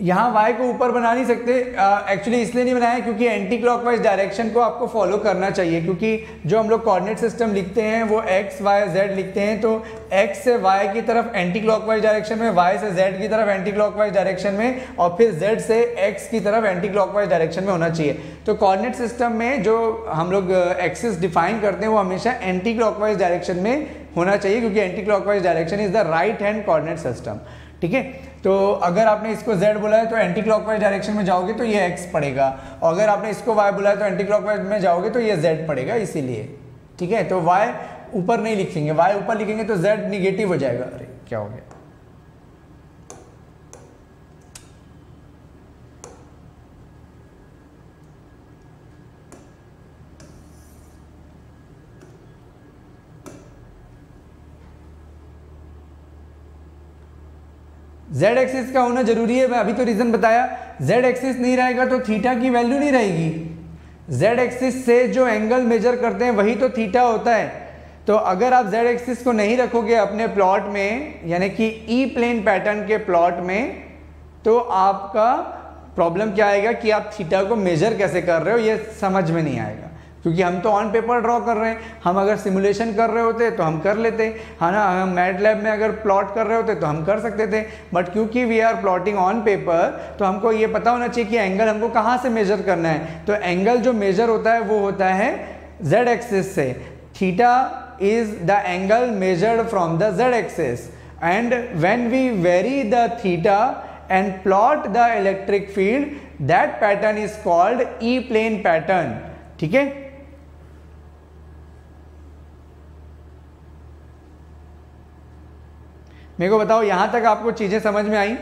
यहाँ y को ऊपर बना नहीं सकते। एक्चुअली इसलिए नहीं बनाया क्योंकि एंटी क्लॉकवाइज डायरेक्शन को आपको फॉलो करना चाहिए क्योंकि जो हम लोग कॉर्डिनेट सिस्टम लिखते हैं वो x, y, z लिखते हैं तो x से y की तरफ़ एंटी क्लॉकवाइज डायरेक्शन में y से z की तरफ़ एंटी क्लॉकवाइज डायरेक्शन में और फिर z से x की तरफ़ एंटी क्लॉकवाइज डायरेक्शन में होना चाहिए। तो कॉर्डिनेट सिस्टम में जो हम लोग एक्सिस डिफाइन करते हैं वो हमेशा एंटी क्लॉकवाइज डायरेक्शन में होना चाहिए क्योंकि anti clockwise direction is the right hand coordinate system ठीक है? तो अगर आपने इसको z बोला है तो एंटी क्लॉकवाइज डायरेक्शन में जाओगे तो ये x पड़ेगा। और अगर आपने इसको y बोला है तो एंटी क्लॉकवाइज में जाओगे तो ये z पड़ेगा इसीलिए। ठीक है? तो y ऊपर नहीं लिखेंगे। Y ऊपर लिखेंगे तो z निगेटिव हो जाएगा। अरे, क्या हो गया? जेड एक्सिस का होना ज़रूरी है, मैं अभी तो रीजन बताया। जेड एक्सिस नहीं रहेगा तो थीटा की वैल्यू नहीं रहेगी। जेड एक्सिस से जो एंगल मेजर करते हैं, वही तो थीटा होता है। तो अगर आप जेड एक्सिस को नहीं रखोगे अपने प्लॉट में, यानी कि ई प्लेन पैटर्न के प्लॉट में तो आपका प्रॉब्लम क्या आएगा कि आप थीटा को मेजर कैसे कर रहे हो, ये समझ में नहीं आएगा। क्योंकि हम तो ऑन पेपर ड्रॉ कर रहे हैं। हम अगर सिमुलेशन कर रहे होते तो हम कर लेते। है ना, हम मैट लैब में अगर प्लॉट कर रहे होते तो हम कर सकते थे। बट क्योंकि we are plotting on paper तो हमको ये पता होना चाहिए कि एंगल हमको कहाँ से मेजर करना है। तो एंगल जो मेजर होता है, वो होता है जेड एक्सेस से। Theta is the angle measured from the Z axis and when we vary the theta and plot the electric field that pattern is called E plane pattern ठीक है? मेरे को बताओ, यहाँ तक आपको चीज़ें समझ में आई?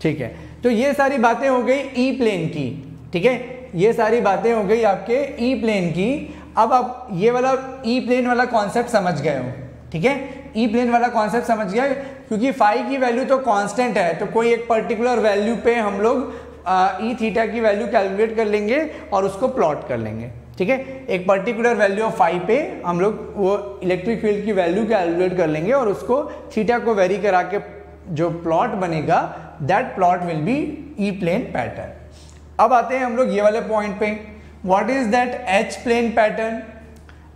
ठीक है। तो ये सारी बातें हो गई ई प्लेन की, ठीक है? ये सारी बातें हो गई आपके ई प्लेन की। अब आप ये वाला ई प्लेन वाला कॉन्सेप्ट समझ गए हो, ठीक है? ई प्लेन वाला कॉन्सेप्ट समझ गया? क्योंकि फाइव की वैल्यू तो कांस्टेंट है तो कोई एक पर्टिकुलर वैल्यू पे हम लोग ई थीटा की वैल्यू कैलकुलेट कर लेंगे और उसको प्लॉट कर लेंगे। ठीक है? एक पर्टिकुलर वैल्यू ऑफ़ फाइव पे हम लोग वो इलेक्ट्रिक फ़ील्ड की वैल्यू कैलकुलेट कर लेंगे और उसको थीटा को वेरी करा के जो प्लॉट बनेगा that plot will be E plane pattern अब आते हैं हम लोग ये वाले पॉइंट पे। What is that H plane pattern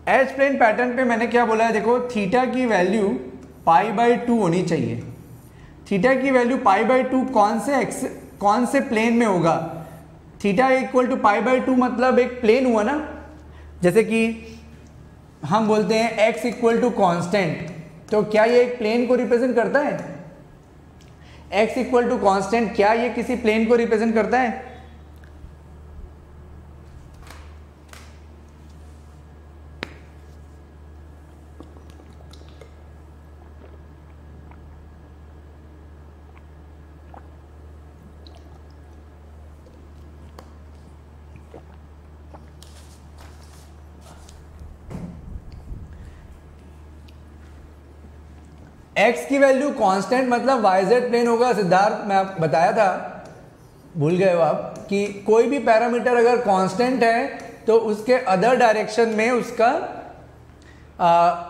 H plane pattern पे मैंने क्या बोला है? देखो थीटा की वैल्यू पाई बाई टू होनी चाहिए। थीटा की वैल्यू पाई बाई टू कौन से एक्स कौन से प्लेन में होगा? Theta equal to pi by two मतलब एक प्लेन हुआ ना? जैसे कि हम बोलते हैं एक्स इक्वल टू कॉन्स्टेंट तो क्या ये एक प्लेन को रिप्रेजेंट करता है? एक्स इक्वल टू कॉन्स्टेंट क्या ये किसी प्लेन को रिप्रेजेंट करता है? एक्स की वैल्यू कांस्टेंट मतलब वाई जेड प्लेन होगा। सिद्धार्थ, मैं आप, बताया था, भूल गए हो आप, कि कोई भी पैरामीटर अगर कांस्टेंट है तो उसके अदर डायरेक्शन में उसका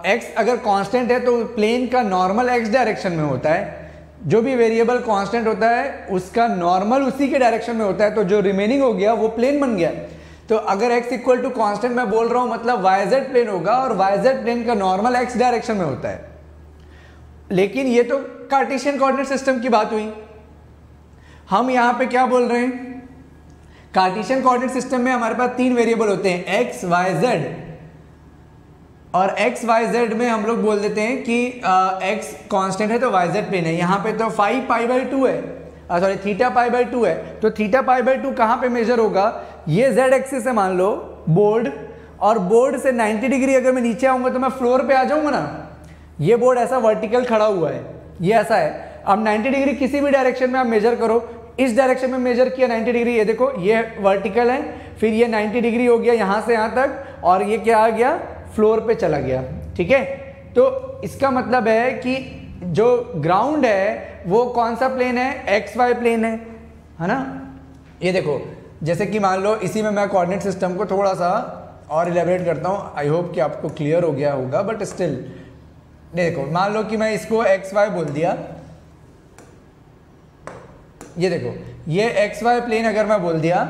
एक्स अगर कांस्टेंट है तो प्लेन का नॉर्मल एक्स डायरेक्शन में होता है। जो भी वेरिएबल कांस्टेंट होता है, उसका नॉर्मल उसी के डायरेक्शन में होता है। तो जो रिमेनिंग हो गया, वो प्लेन बन गया। तो अगर x इक्वल टू कॉन्स्टेंट मैं बोल रहा हूँ मतलब वाईजेड प्लेन होगा और वाईजेड प्लेन का नॉर्मल x डायरेक्शन में होता है। लेकिन ये तो कार्टेशियन कोऑर्डिनेट सिस्टम की बात हुई। हम यहाँ पे क्या बोल रहे हैं? कार्टेशियन कोऑर्डिनेट सिस्टम में हमारे पास तीन वेरिएबल होते हैं एक्स वाई जेड और एक्स वाई जेड में हम लोग बोल देते हैं कि एक्स कांस्टेंट है तो वाई जेड प्लेन है। यहाँ पे तो फाइव पाई बाई टू है। Sorry theta pi by two है। तो थीटा पाई बाई टू कहाँ पे मेजर होगा? ये जेड एक्सिस है मान लो बोर्ड और बोर्ड से 90 डिग्री अगर मैं नीचे आऊँगा तो मैं फ्लोर पे आ जाऊँगा ना। ये बोर्ड ऐसा वर्टिकल खड़ा हुआ है। ये ऐसा है। अब 90 डिग्री किसी भी डायरेक्शन में आप मेजर करो। इस डायरेक्शन में मेजर किया 90 डिग्री ये देखो, ये वर्टिकल है। फिर ये 90 डिग्री हो गया यहाँ से यहाँ तक और ये क्या आ गया? फ्लोर पे चला गया। ठीक है? तो इसका मतलब है कि जो ग्राउंड है, वो कौन सा प्लेन है? एक्स वाई प्लेन है। है ना? ये देखो, जैसे कि मान लो, इसी में मैं कोऑर्डिनेट सिस्टम को थोड़ा सा और इलेबरेट करता हूँ। आई होप कि आपको क्लियर हो गया होगा बट स्टिल देखो, मान लो कि मैं इसको एक्स वाई बोल दिया। ये देखो, ये एक्स वाई प्लेन अगर मैं बोल दिया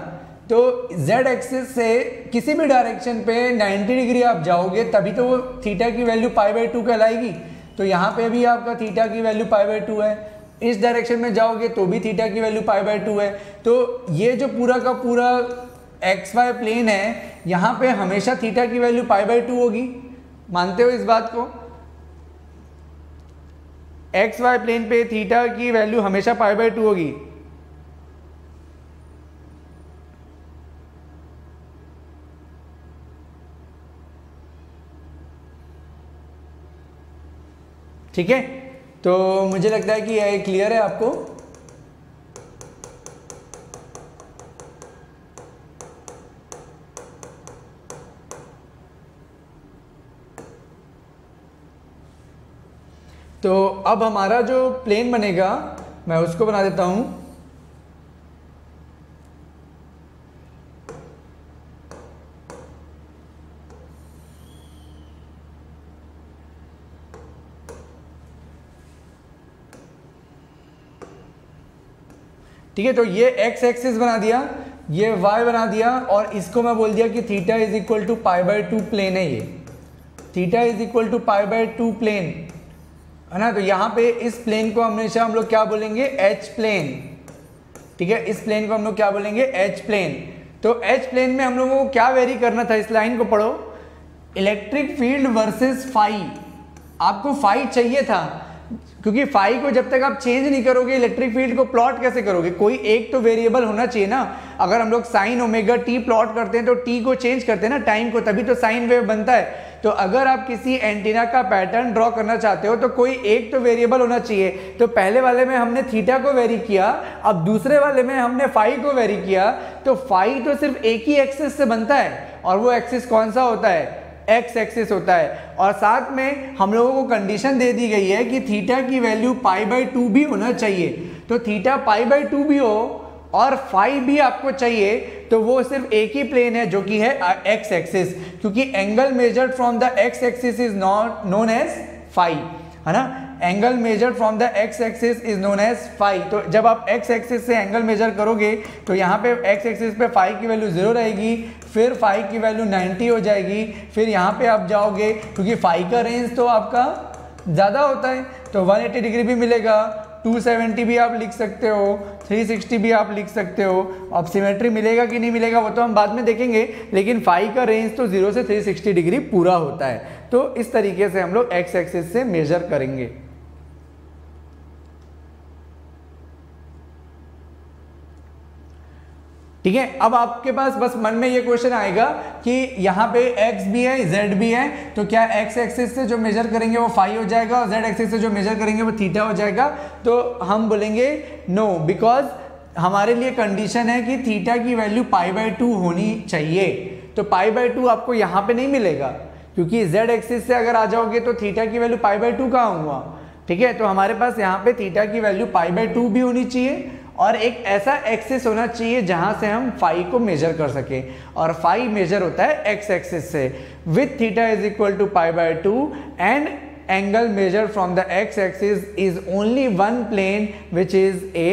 तो z एक्सिस से किसी भी डायरेक्शन पे 90 डिग्री आप जाओगे, तभी तो वो थीटा की वैल्यू पाई बाई टू कहलाएगी। तो यहाँ पे भी आपका थीटा की वैल्यू पाई बाई टू है। इस डायरेक्शन में जाओगे तो भी थीटा की वैल्यू पाई बाई टू है। तो ये जो पूरा का पूरा एक्स वाई प्लेन है, यहाँ पे हमेशा थीटा की वैल्यू पाई बाई टू होगी। मानते हो इस बात को? एक्स वाई प्लेन पे थीटा की वैल्यू हमेशा पाई बाई टू होगी। ठीक है? तो मुझे लगता है कि यह क्लियर है आपको। तो अब हमारा जो प्लेन बनेगा, मैं उसको बना देता हूँ। ठीक है तो ये x एक्सिस बना दिया, ये y बना दिया, और इसको मैं बोल दिया कि theta is equal to pi by two plane है ये। Theta is equal to pi by two plane है ना? तो यहाँ पे इस प्लेन को हमेशा हम लोग क्या बोलेंगे? एच प्लेन ठीक है? इस प्लेन को हम लोग क्या बोलेंगे? एच प्लेन तो एच प्लेन में हम लोगों को क्या वेरी करना था? इस लाइन को पढ़ो। इलेक्ट्रिक फ़ील्ड वर्सेस फाई आपको फाई चाहिए था। क्योंकि फाई को जब तक आप चेंज नहीं करोगे इलेक्ट्रिक फ़ील्ड को प्लॉट कैसे करोगे? कोई एक तो वेरिएबल होना चाहिए ना। अगर हम लोग साइन ओमेगा टी प्लॉट करते हैं तो टी को चेंज करते हैं ना टाइम को, तभी तो साइन वेव बनता है। तो अगर आप किसी एंटीना का पैटर्न ड्रॉ करना चाहते हो तो कोई एक तो वेरिएबल होना चाहिए। तो पहले वाले में हमने थीटा को वेरी किया, अब दूसरे वाले में हमने फाई को वेरी किया। तो फाई तो सिर्फ़ एक ही एक्सेस से बनता है, और वो एक्सिस कौन सा होता है? एक्स एक्सिस होता है। और साथ में हम लोगों को कंडीशन दे दी गई है कि थीटा की वैल्यू पाई बाई टू भी होना चाहिए। तो थीटा पाई बाई टू भी हो और फाइव भी आपको चाहिए तो वो सिर्फ़ एक ही प्लेन है जो कि है एक्स एक्सिस क्योंकि angle measured from the X axis is known as phi है ना? Angle measure from the X axis is known as phi तो जब आप एक्स एक्सिस से एंगल मेजर करोगे तो यहाँ पे एक्स एक्सिस पे फाइव की वैल्यू ज़ीरो रहेगी, फिर फाइव की वैल्यू नाइन्टी हो जाएगी, फिर यहाँ पे आप जाओगे, क्योंकि फाइव का रेंज तो आपका ज़्यादा होता है तो 180 डिग्री भी मिलेगा। 270 भी आप लिख सकते हो 360 भी आप लिख सकते हो। अब सिमेट्री मिलेगा कि नहीं मिलेगा वो तो हम बाद में देखेंगे, लेकिन फाइव का रेंज तो ज़ीरो से 360 डिग्री पूरा होता है। तो इस तरीके से हम लोग एक्स एक्सेस से मेजर करेंगे। ठीक है? अब आपके पास बस मन में ये क्वेश्चन आएगा कि यहाँ पे x भी है z भी है तो क्या x एक्सिस से जो मेजर करेंगे वो फाइव हो जाएगा और z एक्सिस से जो मेजर करेंगे वो थीटा हो जाएगा? तो हम बोलेंगे नो no, बिकॉज़ हमारे लिए कंडीशन है कि थीटा की वैल्यू पाई बाई टू होनी चाहिए। तो पाई बाई टू आपको यहाँ पे नहीं मिलेगा क्योंकि z एक्सिस से अगर आ जाओगे तो थीटा की वैल्यू पाई बाई टू कहाँ हुआ? ठीक है? तो हमारे पास यहाँ पे थीटा की वैल्यू पाई बाई टू भी होनी चाहिए और एक ऐसा एक्सिस होना चाहिए जहाँ से हम फाई को मेजर कर सके। और फाई मेजर होता है एक्स एक्सिस से। With theta is equal to pi by two and angle measure from the X axis is only one plane which is a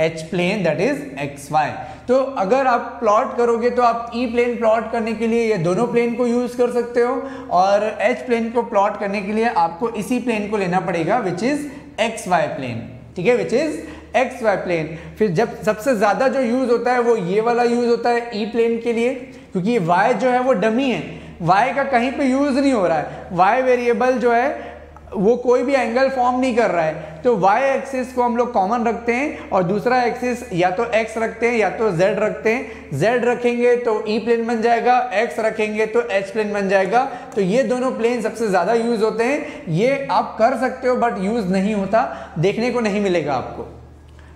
H plane that is X Y तो अगर आप plot करोगे तो आप E plane plot करने के लिए ये दोनों प्लेन को यूज़ कर सकते हो। और एच प्लेन को प्लॉट करने के लिए आपको इसी प्लेन को लेना पड़ेगा which is X Y plane ठीक है which is X Y plane फिर जब सबसे ज़्यादा जो यूज़ होता है वो ये वाला यूज़ होता है ई e प्लेन के लिए, क्योंकि वाई जो है वो डमी है। वाई का कहीं पे यूज़ नहीं हो रहा है। वाई वेरिएबल जो है, वो कोई भी एंगल फॉर्म नहीं कर रहा है। तो वाई एक्सिस को हम लोग कॉमन रखते हैं और दूसरा एक्सिस या तो एक्स रखते हैं या तो जेड रखते हैं। जेड रखेंगे तो ई e प्लेन बन जाएगा एक्स रखेंगे तो एच प्लेन बन जाएगा। तो ये दोनों प्लेन सबसे ज़्यादा यूज़ होते हैं। ये आप कर सकते हो बट यूज़ नहीं होता। देखने को नहीं मिलेगा आपको।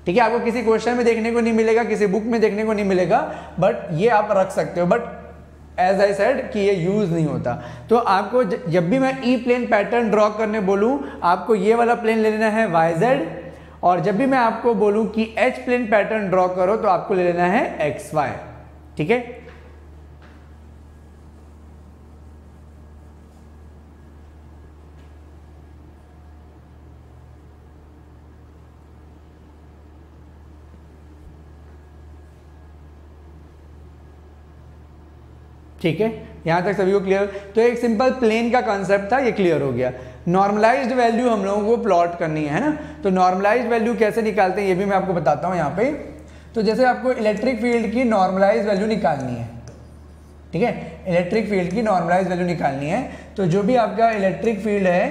ठीक है, आपको किसी क्वेश्चन में देखने को नहीं मिलेगा, किसी बुक में देखने को नहीं मिलेगा बट ये आप रख सकते हो बट एज आई सेड कि ये यूज़ नहीं होता। तो आपको जब भी मैं ई प्लेन पैटर्न ड्रॉ करने बोलूँ, आपको ये वाला प्लेन ले लेना है वाई जेड और जब भी मैं आपको बोलूँ कि एच प्लेन पैटर्न ड्रॉ करो तो आपको ले लेना है एक्स वाई ठीक है? ठीक है? यहाँ तक सभी को क्लियर तो एक सिंपल प्लेन का कॉन्सेप्ट था, ये क्लियर हो गया। नॉर्मलाइज्ड वैल्यू हम लोगों को प्लॉट करनी है ना? तो नॉर्मलाइज्ड वैल्यू कैसे निकालते हैं, ये भी मैं आपको बताता हूँ यहाँ पे। तो जैसे आपको इलेक्ट्रिक फ़ील्ड की नॉर्मलाइज वैल्यू निकालनी है, ठीक है? इलेक्ट्रिक फ़ील्ड की नॉर्मलाइज वैल्यू निकालनी है तो जो भी आपका इलेक्ट्रिक फ़ील्ड है,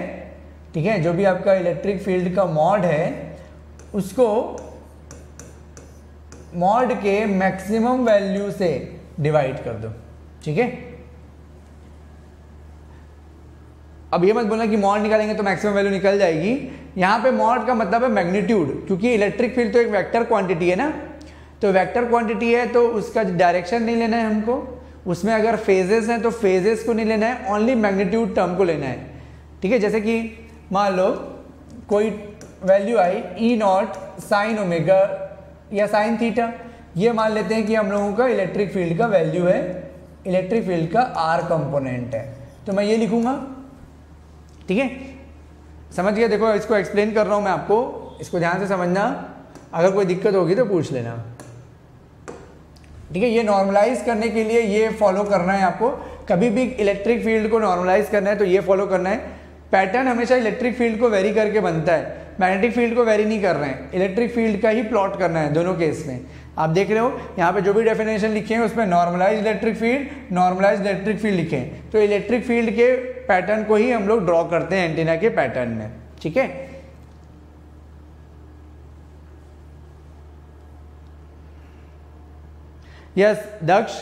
ठीक है? जो भी आपका इलेक्ट्रिक फ़ील्ड का मॉड है, उसको मॉड के मैक्सिमम वैल्यू से डिवाइड कर दो। ठीक है? अब ये मत बोलना कि मॉड निकालेंगे तो मैक्सिमम वैल्यू निकल जाएगी। यहाँ पे मॉड का मतलब है मैग्नीट्यूड क्योंकि इलेक्ट्रिक फ़ील्ड तो एक वेक्टर क्वांटिटी है ना? तो वेक्टर क्वांटिटी है तो उसका डायरेक्शन नहीं लेना है हमको। उसमें अगर फेजेस हैं तो फेजेस को नहीं लेना है ओनली मैग्नीट्यूड टर्म को लेना है। ठीक है? जैसे कि मान लो, कोई वैल्यू आई ई नॉट साइन ओमेगा या साइन थीटा ये मान लेते हैं कि हम लोगों का इलेक्ट्रिक फ़ील्ड का वैल्यू है इलेक्ट्रिक फ़ील्ड का आर कंपोनेंट है। तो मैं ये लिखूँगा। ठीक है? समझ गया? देखो, इसको एक्सप्लेन कर रहा हूँ मैं आपको। इसको ध्यान से समझना। अगर कोई दिक्कत होगी तो पूछ लेना। ठीक है? ये नॉर्मलाइज करने के लिए ये फॉलो करना है आपको। कभी भी इलेक्ट्रिक फ़ील्ड को नॉर्मलाइज करना है तो ये फॉलो करना है। पैटर्न हमेशा इलेक्ट्रिक फ़ील्ड को वेरी करके बनता है। मैग्नेटिक फ़ील्ड को वेरी नहीं कर रहे हैं। इलेक्ट्रिक फ़ील्ड का ही प्लॉट करना है दोनों केस में। आप देख रहे हो, यहाँ पे जो भी डेफिनेशन लिखे हैं, उसमें normalise electric field normalise electric field लिखे हैं। तो इलेक्ट्रिक फ़ील्ड के पैटर्न को ही हम लोग ड्रॉ करते हैं एंटीना के पैटर्न में। ठीक है? यस दक्ष,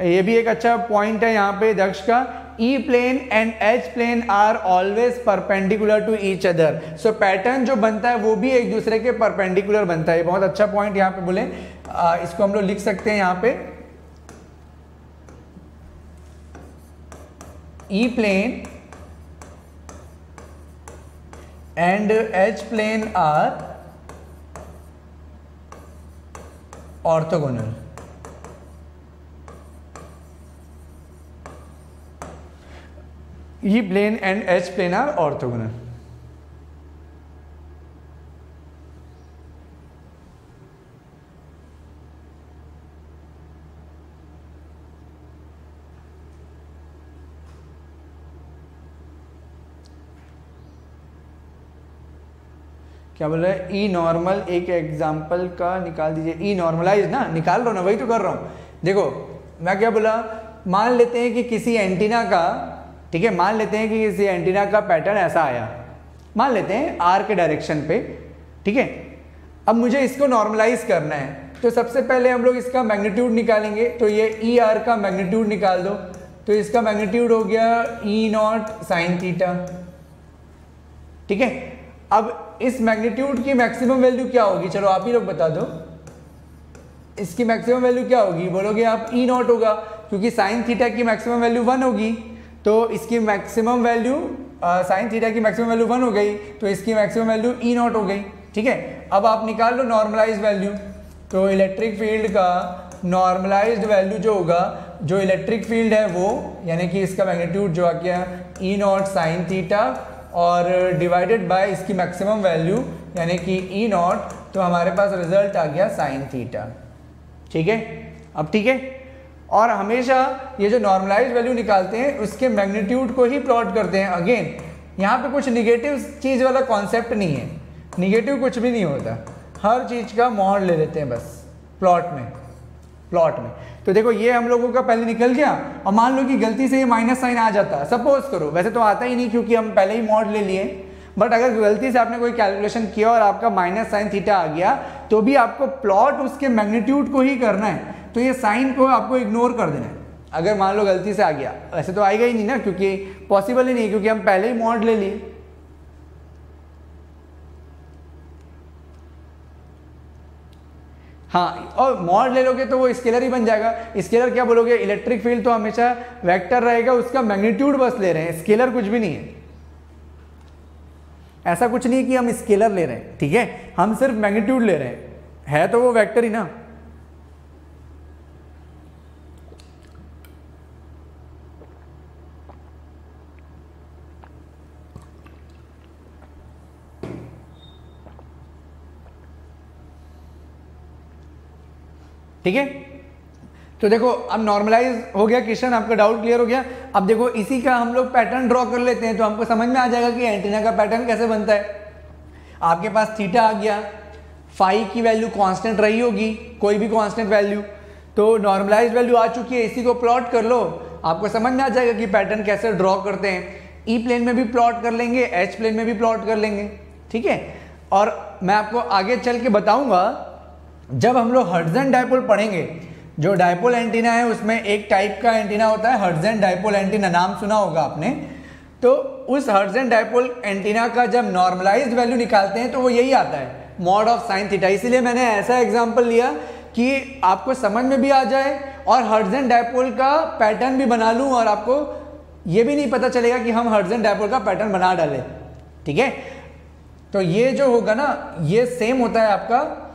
ये भी एक अच्छा पॉइंट है यहाँ पे, दक्ष का। E plane and H plane are always perpendicular to each other so pattern जो बनता है, वो भी एक दूसरे के परपेंडिकुलर बनता है। बहुत अच्छा पॉइंट यहाँ पे बोले। आ, इसको हम लोग लिख सकते हैं यहाँ पे E plane and H plane are orthogonal E plane and H plane are orthogonal. क्या बोल रहा है? ई नॉर्मल एक एग्ज़ाम्पल का निकाल दीजिए। ई नॉर्मलाइज ना, निकाल रहा हूँ ना, वही तो कर रहा हूँ। देखो, मैं क्या बोला? मान लेते हैं कि किसी एंटीना का, ठीक है, मान लेते हैं कि किसी एंटीना का पैटर्न ऐसा आया। मान लेते हैं आर के डायरेक्शन पे, ठीक है? अब मुझे इसको नॉर्मलाइज करना है। तो सबसे पहले हम लोग इसका मैग्नीट्यूड निकालेंगे। तो ये ई e आर का मैग्नीट्यूड निकाल दो। तो इसका मैग्नीट्यूड हो गया ई नॉट साइन थीटा ठीक है? अब इस मैग्नीट्यूड की मैक्सिमम वैल्यू क्या होगी? चलो आप ही लोग बता दो। इसकी मैक्सिमम वैल्यू क्या होगी? बोलोगे आप ई e नॉट होगा, क्योंकि साइन थीटा की मैक्सिमम वैल्यू वन होगी। तो इसकी मैक्सिमम वैल्यू साइन थीटा की मैक्सिमम वैल्यू वन हो गई तो इसकी मैक्सिमम वैल्यू ई नॉट हो गई, ठीक है? अब आप निकाल लो नॉर्मलाइज वैल्यू तो इलेक्ट्रिक फ़ील्ड का नॉर्मलाइज्ड वैल्यू जो होगा, जो इलेक्ट्रिक फ़ील्ड है वो, यानी कि इसका मैग्नीट्यूड जो आ गया ई नॉट साइन थीटा और डिवाइडेड बाय इसकी मैक्सिमम वैल्यू यानी कि ई e नॉट तो हमारे पास रिज़ल्ट आ गया साइन थीटा ठीक है? अब ठीक है? और हमेशा ये जो नॉर्मलाइज वैल्यू निकालते हैं, उसके मैग्नीट्यूड को ही प्लॉट करते हैं। अगेन यहाँ पे कुछ निगेटिव चीज़ वाला कॉन्सेप्ट नहीं है। निगेटिव कुछ भी नहीं होता। हर चीज़ का मोहर ले लेते हैं बस प्लॉट में। प्लॉट में। तो देखो, ये हम लोगों का पहले निकल गया, और मान लो कि गलती से ये माइनस साइन आ जाता। सपोज़ करो, वैसे तो आता ही नहीं क्योंकि हम पहले ही मॉड ले लिए। बट अगर गलती से आपने कोई कैलकुलेशन किया और आपका माइनस साइन थीटा आ गया तो भी आपको प्लॉट उसके मैग्नीट्यूड को ही करना है। तो ये साइन को आपको इग्नोर कर देना है। अगर मान लो गलती से आ गया, वैसे तो आएगा ही नहीं ना, क्योंकि पॉसिबल ही नहीं, क्योंकि हम पहले ही मॉड ले लिए। हाँ और मॉड ले लोगे तो वो स्केलर ही बन जाएगा। स्केलर क्या बोलोगे? इलेक्ट्रिक फ़ील्ड तो हमेशा वेक्टर रहेगा, उसका मैग्नीट्यूड बस ले रहे हैं। स्केलर कुछ भी नहीं है। ऐसा कुछ नहीं कि हम स्केलर ले रहे हैं, ठीक है? हम सिर्फ़ मैग्नीट्यूड ले रहे हैं। है तो वो वेक्टर ही ना। ठीक है? तो देखो, अब नॉर्मलाइज हो गया क्वेश्चन आपका डाउट क्लियर हो गया। अब देखो, इसी का हम लोग पैटर्न ड्रॉ कर लेते हैं तो हमको समझ में आ जाएगा कि एंटीना का पैटर्न कैसे बनता है। आपके पास थीटा आ गया फाइव की वैल्यू कांस्टेंट रही होगी, कोई भी कांस्टेंट वैल्यू तो नॉर्मलाइज वैल्यू आ चुकी है, इसी को प्लॉट कर लो। आपको समझ में आ जाएगा कि पैटर्न कैसे ड्रॉ करते हैं। ई e प्लेन में भी प्लॉट कर लेंगे एच प्लेन में भी प्लॉट कर लेंगे, ठीक है? और मैं आपको आगे चल के बताऊँगा जब हम लोग हर्जन डायपोल पढ़ेंगे, जो डायपोल एंटीना है, उसमें एक टाइप का एंटीना होता है हर्जन डायपोल एंटीना नाम सुना होगा आपने। तो उस हर्जन डायपोल एंटीना का जब नॉर्मलाइज्ड वैल्यू निकालते हैं तो वो यही आता है मॉड ऑफ़ साइन थीटा इसीलिए मैंने ऐसा एग्ज़ाम्पल लिया कि आपको समझ में भी आ जाए और हर्जन डायपोल का पैटर्न भी बना लूँ और आपको ये भी नहीं पता चलेगा कि हम हर्जन डायपोल का पैटर्न बना डालें। ठीक है? तो ये जो होगा ना, ये सेम होता है आपका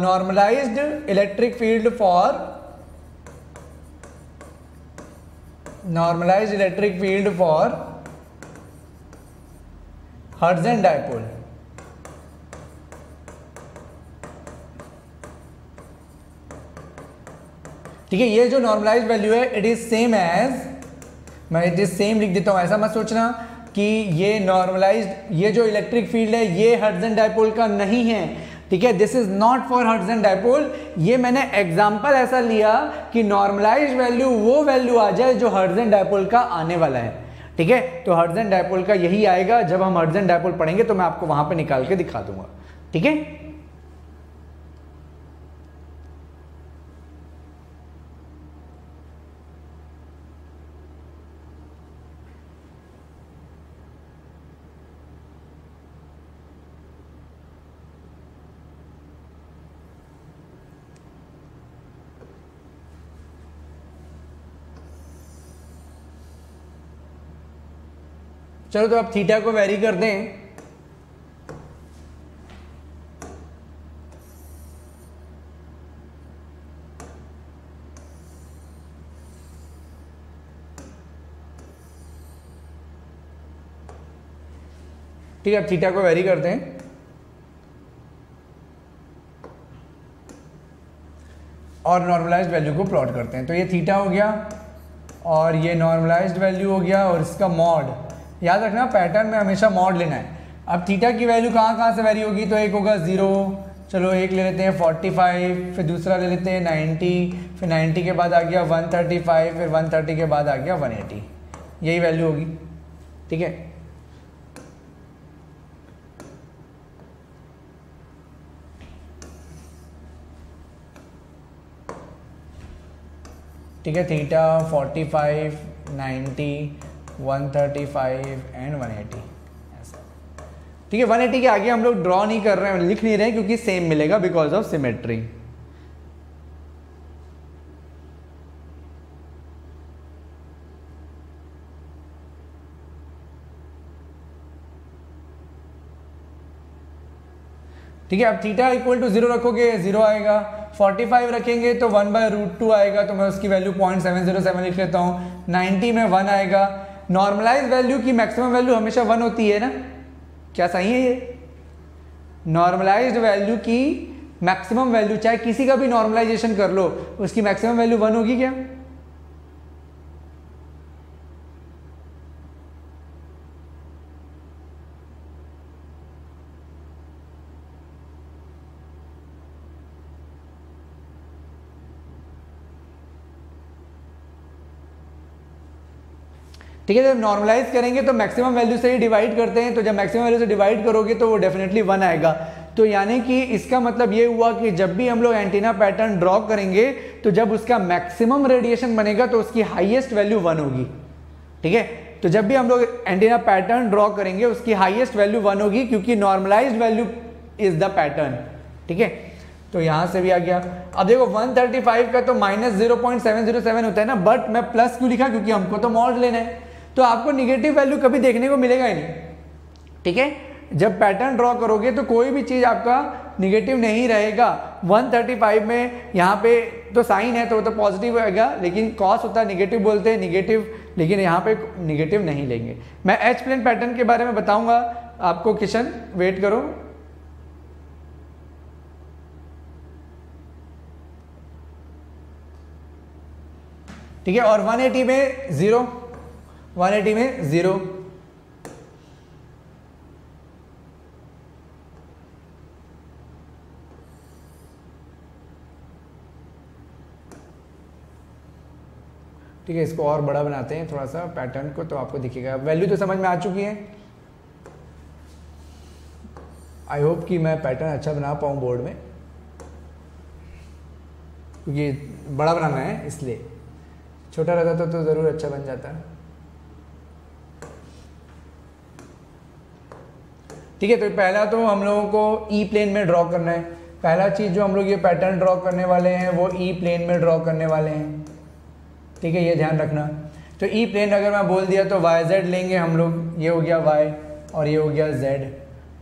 normalised electric field for normalised electric field for Hertzian dipole ठीक है, ये जो नॉर्मलाइज वैल्यू है इट इज़ सेम एज मैं इट इज़ सेम लिख देता हूँ, ऐसा मत सोचना कि ये नॉर्मलाइज्ड ये जो इलेक्ट्रिक फ़ील्ड है, ये हर्जन डायपोल का नहीं है। ठीक है this is not for Hertzian dipole ये मैंने एग्ज़ाम्पल ऐसा लिया कि नॉर्मलाइज वैल्यू वो वैल्यू आ जाए जो हर्जन डायपोल का आने वाला है। ठीक है तो हर्जन डायपोल का यही आएगा। जब हम हर्जन डायपोल पढ़ेंगे तो मैं आपको वहाँ पर निकाल के दिखा दूँगा। ठीक है? चलो तो आप थीटा को वेरी कर दें। ठीक है अब थीटा को वेरी करते हैं और नॉर्मलाइज्ड वैल्यू को प्लॉट करते हैं। तो ये थीटा हो गया और ये नॉर्मलाइज्ड वैल्यू हो गया और इसका मॉड याद रखना पैटर्न में हमेशा मॉड लेना है। अब थीटा की वैल्यू कहाँ कहाँ से वेरी होगी? तो एक होगा ज़ीरो चलो, एक ले लेते हैं फोर्टी फाइव फिर दूसरा ले लेते हैं नाइन्टी फिर नाइन्टी के बाद आ गया वन थर्टी फाइव फिर वन थर्टी के बाद आ गया वन एटी यही वैल्यू होगी। ठीक है? ठीक है theta forty five ninety 135 and 180 ऐसा ठीक है 180 के आगे हम लोग ड्रॉ नहीं कर रहे हैं, लिख नहीं रहे हैं, क्योंकि सेम मिलेगा बिकॉज़ ऑफ़ सिमेट्री ठीक है अब थीटा इक्वल टू ज़ीरो रखोगे ज़ीरो आएगा. 45 रखेंगे तो वन बाय रूट टू आएगा तो मैं उसकी value point seven zero seven लिख लेता हूँ. 90 में वन आएगा नॉर्मलाइज वैल्यू की मैक्सिमम वैल्यू हमेशा वन होती है ना? क्या सही है ये? नॉर्मलाइज वैल्यू की मैक्सिमम वैल्यू चाहे किसी का भी नॉर्मलाइजेशन कर लो, उसकी मैक्सिमम वैल्यू वन होगी क्या? ठीक है, जब नॉर्मलाइज करेंगे तो मैक्सिमम वैल्यू से ही डिवाइड करते हैं तो जब मैक्सिमम वैल्यू से डिवाइड करोगे तो वो डेफिनेटली वन आएगा। तो यानी कि इसका मतलब ये हुआ कि जब भी हम लोग एंटीना पैटर्न ड्रॉ करेंगे तो जब उसका मैक्सिमम रेडिएशन बनेगा तो उसकी हाईएस्ट वैल्यू वन होगी। ठीक है? तो जब भी हम लोग एंटीना पैटर्न ड्रॉ करेंगे, उसकी हाईएस्ट वैल्यू वन होगी, क्योंकि normalise value is the pattern ठीक है? तो यहाँ से भी आ गया। अब देखो 135 का तो माइनस ज़ीरो होता है ना बट मैं प्लस क्यों लिखा? क्योंकि हमको तो मॉड लेना है। तो आपको निगेटिव वैल्यू कभी देखने को मिलेगा ही नहीं। ठीक है? जब पैटर्न ड्रॉ करोगे तो कोई भी चीज़ आपका निगेटिव नहीं रहेगा। 135 में यहाँ पे तो साइन है तो वो तो पॉजिटिव रहेगा लेकिन कॉस होता है निगेटिव बोलते हैं निगेटिव लेकिन यहाँ पे निगेटिव नहीं लेंगे। मैं एच प्लेन पैटर्न के बारे में बताऊँगा। आपको किशन वेट करो। ठीक है? और 180 में ज़ीरो 180 में ज़ीरो ठीक है इसको और बड़ा बनाते हैं थोड़ा सा पैटर्न को तो आपको दिखेगा। वैल्यू तो समझ में आ चुकी है। आई होप कि मैं पैटर्न अच्छा बना पाऊँ बोर्ड में। क्योंकि बड़ा बनाना है इसलिए। छोटा रहता तो, तो ज़रूर अच्छा बन जाता। है ठीक है तो पहला तो हम लोगों को ई e प्लेन में ड्रॉ करना है। पहला चीज़ जो हम लोग ये पैटर्न ड्रॉ करने वाले हैं, वो ई e प्लेन में ड्रॉ करने वाले हैं। ठीक है, ये ध्यान रखना। तो ई e प्लेन अगर मैं बोल दिया तो वाई जेड लेंगे हम लोग। ये हो गया वाई और ये हो गया जेड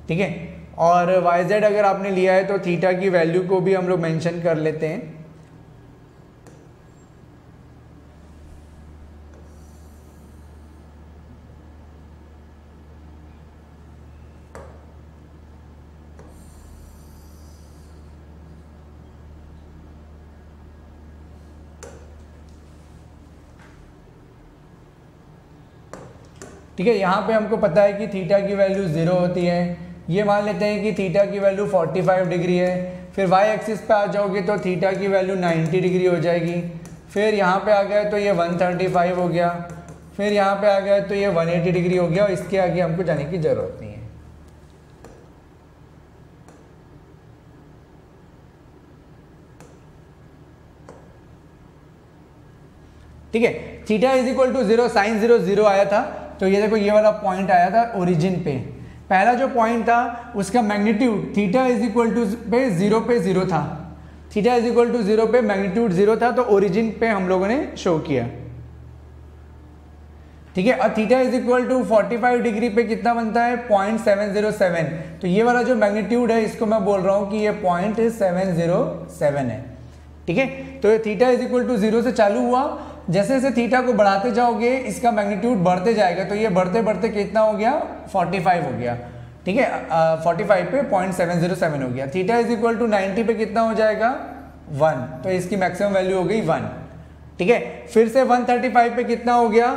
ठीक है? और वाई जेड अगर आपने लिया है तो थीटा की वैल्यू को भी हम लोग मेंशन कर लेते हैं। ठीक है, यहाँ पे हमको पता है कि थीटा की वैल्यू ज़ीरो होती है। ये मान लेते हैं कि थीटा की वैल्यू 45 डिग्री है। फिर वाई एक्सिस पे आ जाओगे तो थीटा की वैल्यू 90 डिग्री हो जाएगी। फिर यहाँ पे आ गए तो ये 135 हो गया। फिर यहाँ पे आ गया तो ये 180 डिग्री हो गया और इसके आगे हमको जाने की ज़रूरत नहीं है। ठीक है theta is equal to zero sine zero zero आया था। तो ये देखो, ये वाला पॉइंट आया था ओरिजिन पे। पहला जो पॉइंट था, उसका magnitude theta is equal to पे ज़ीरो पे ज़ीरो था। Theta is equal to zero पे मैग्नीट्यूड ज़ीरो था तो ओरिजिन पे हम लोगों ने शो किया। ठीक है, और theta is equal to 45 degree पे कितना बनता है? पॉइंट सेवन ज़ीरो सेवन तो ये वाला जो मैग्नीट्यूड है, इसको मैं बोल रहा हूँ कि ये पॉइंट सेवन ज़ीरो सेवन है। ठीक है तो theta is equal to zero से चालू हुआ जैसे जैसे थीटा को बढ़ाते जाओगे, इसका मैग्नीट्यूड बढ़ते जाएगा तो ये बढ़ते बढ़ते कितना हो गया? 45 हो गया। ठीक है? फोर्टी फाइव पे पॉइंट सेवन ज़ीरो सेवन हो गया। Theta is equal to ninety पे कितना हो जाएगा? वन तो इसकी मैक्सिमम वैल्यू हो गई वन ठीक है? फिर से वन थर्टी फाइव पे कितना हो गया?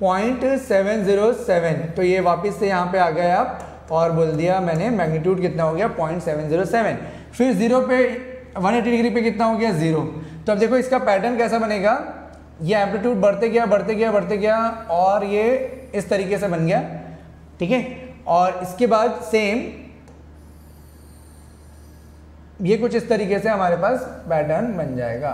पॉइंट सेवन ज़ीरो सेवन तो ये वापस से यहाँ पे आ गए आप, और बोल दिया मैंने मैग्नीट्यूड कितना हो गया? पॉइंट सेवन ज़ीरो सेवन फिर ज़ीरो पे वन एटी डिग्री पे कितना हो गया? ज़ीरो तो अब देखो इसका पैटर्न कैसा बनेगा? ये एम्पलीट्यूड बढ़ते गया बढ़ते गया बढ़ते गया और ये इस तरीके से बन गया, ठीक है? और इसके बाद सेम ये कुछ इस तरीके से हमारे पास पैटर्न बन जाएगा।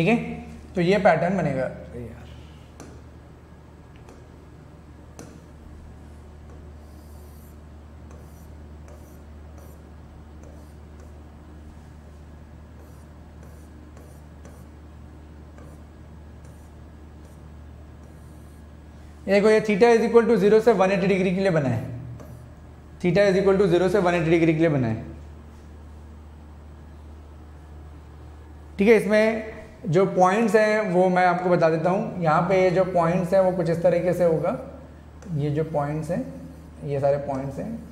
ठीक है? तो ये पैटर्न बनेगा। देखो ये theta is equal to zero से 180 डिग्री के लिए बना है। Theta is equal to zero से 180 डिग्री के लिए बना है। ठीक है इसमें जो पॉइंट्स हैं, वो मैं आपको बता देता हूँ। यहाँ पे ये जो पॉइंट्स हैं, वो कुछ इस तरीके से होगा। ये जो पॉइंट्स हैं, ये सारे पॉइंट्स हैं।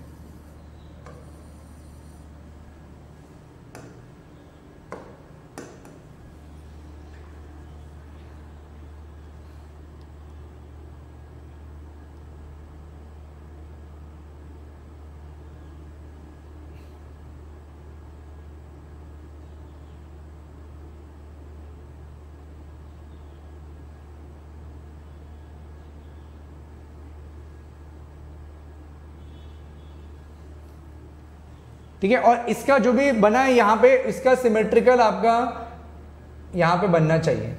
ठीक है? और इसका जो भी बना है यहाँ पे, इसका सिमेट्रिकल आपका यहाँ पे बनना चाहिए।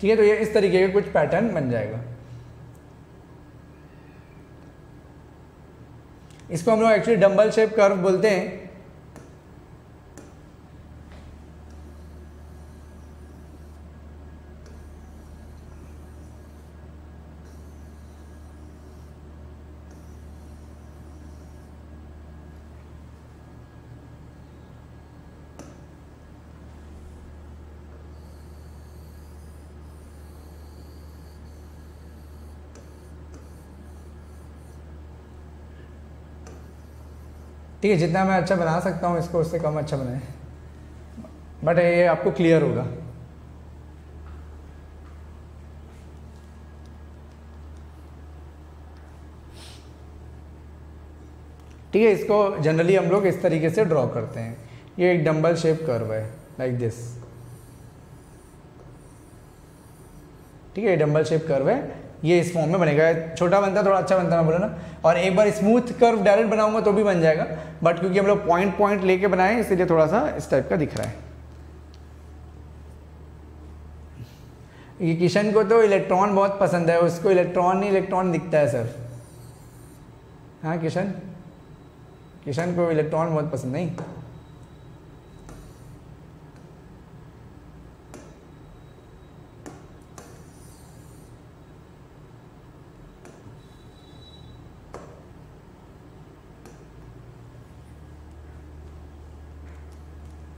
ठीक है? तो ये इस तरीके का कुछ पैटर्न बन जाएगा। इसको हम लोग एक्चुअली डम्बल शेप कर्व बोलते हैं। ठीक है, जितना मैं अच्छा बना सकता हूँ, इसको उससे कम अच्छा बनाए। बट ये आपको क्लियर होगा। ठीक है, इसको जनरली हम लोग इस तरीके से ड्रॉ करते हैं। ये एक डंबल शेप कर्व है लाइक दिस ठीक है डंबल शेप कर्व है। ये इस फॉर्म में बनेगा। छोटा बनता है थोड़ा अच्छा बनता, मैं बोला ना। और एक बार स्मूथ कर्व डायरेक्ट बनाऊँगा तो भी बन जाएगा। बट क्योंकि हम लोग पॉइंट पॉइंट लेके बनाए, इसलिए थोड़ा सा इस टाइप का दिख रहा है। ये किशन को तो इलेक्ट्रॉन बहुत पसंद है। उसको इलेक्ट्रॉन ही इलेक्ट्रॉन दिखता है सर हाँ किशन? किशन को इलेक्ट्रॉन बहुत पसंद नहीं?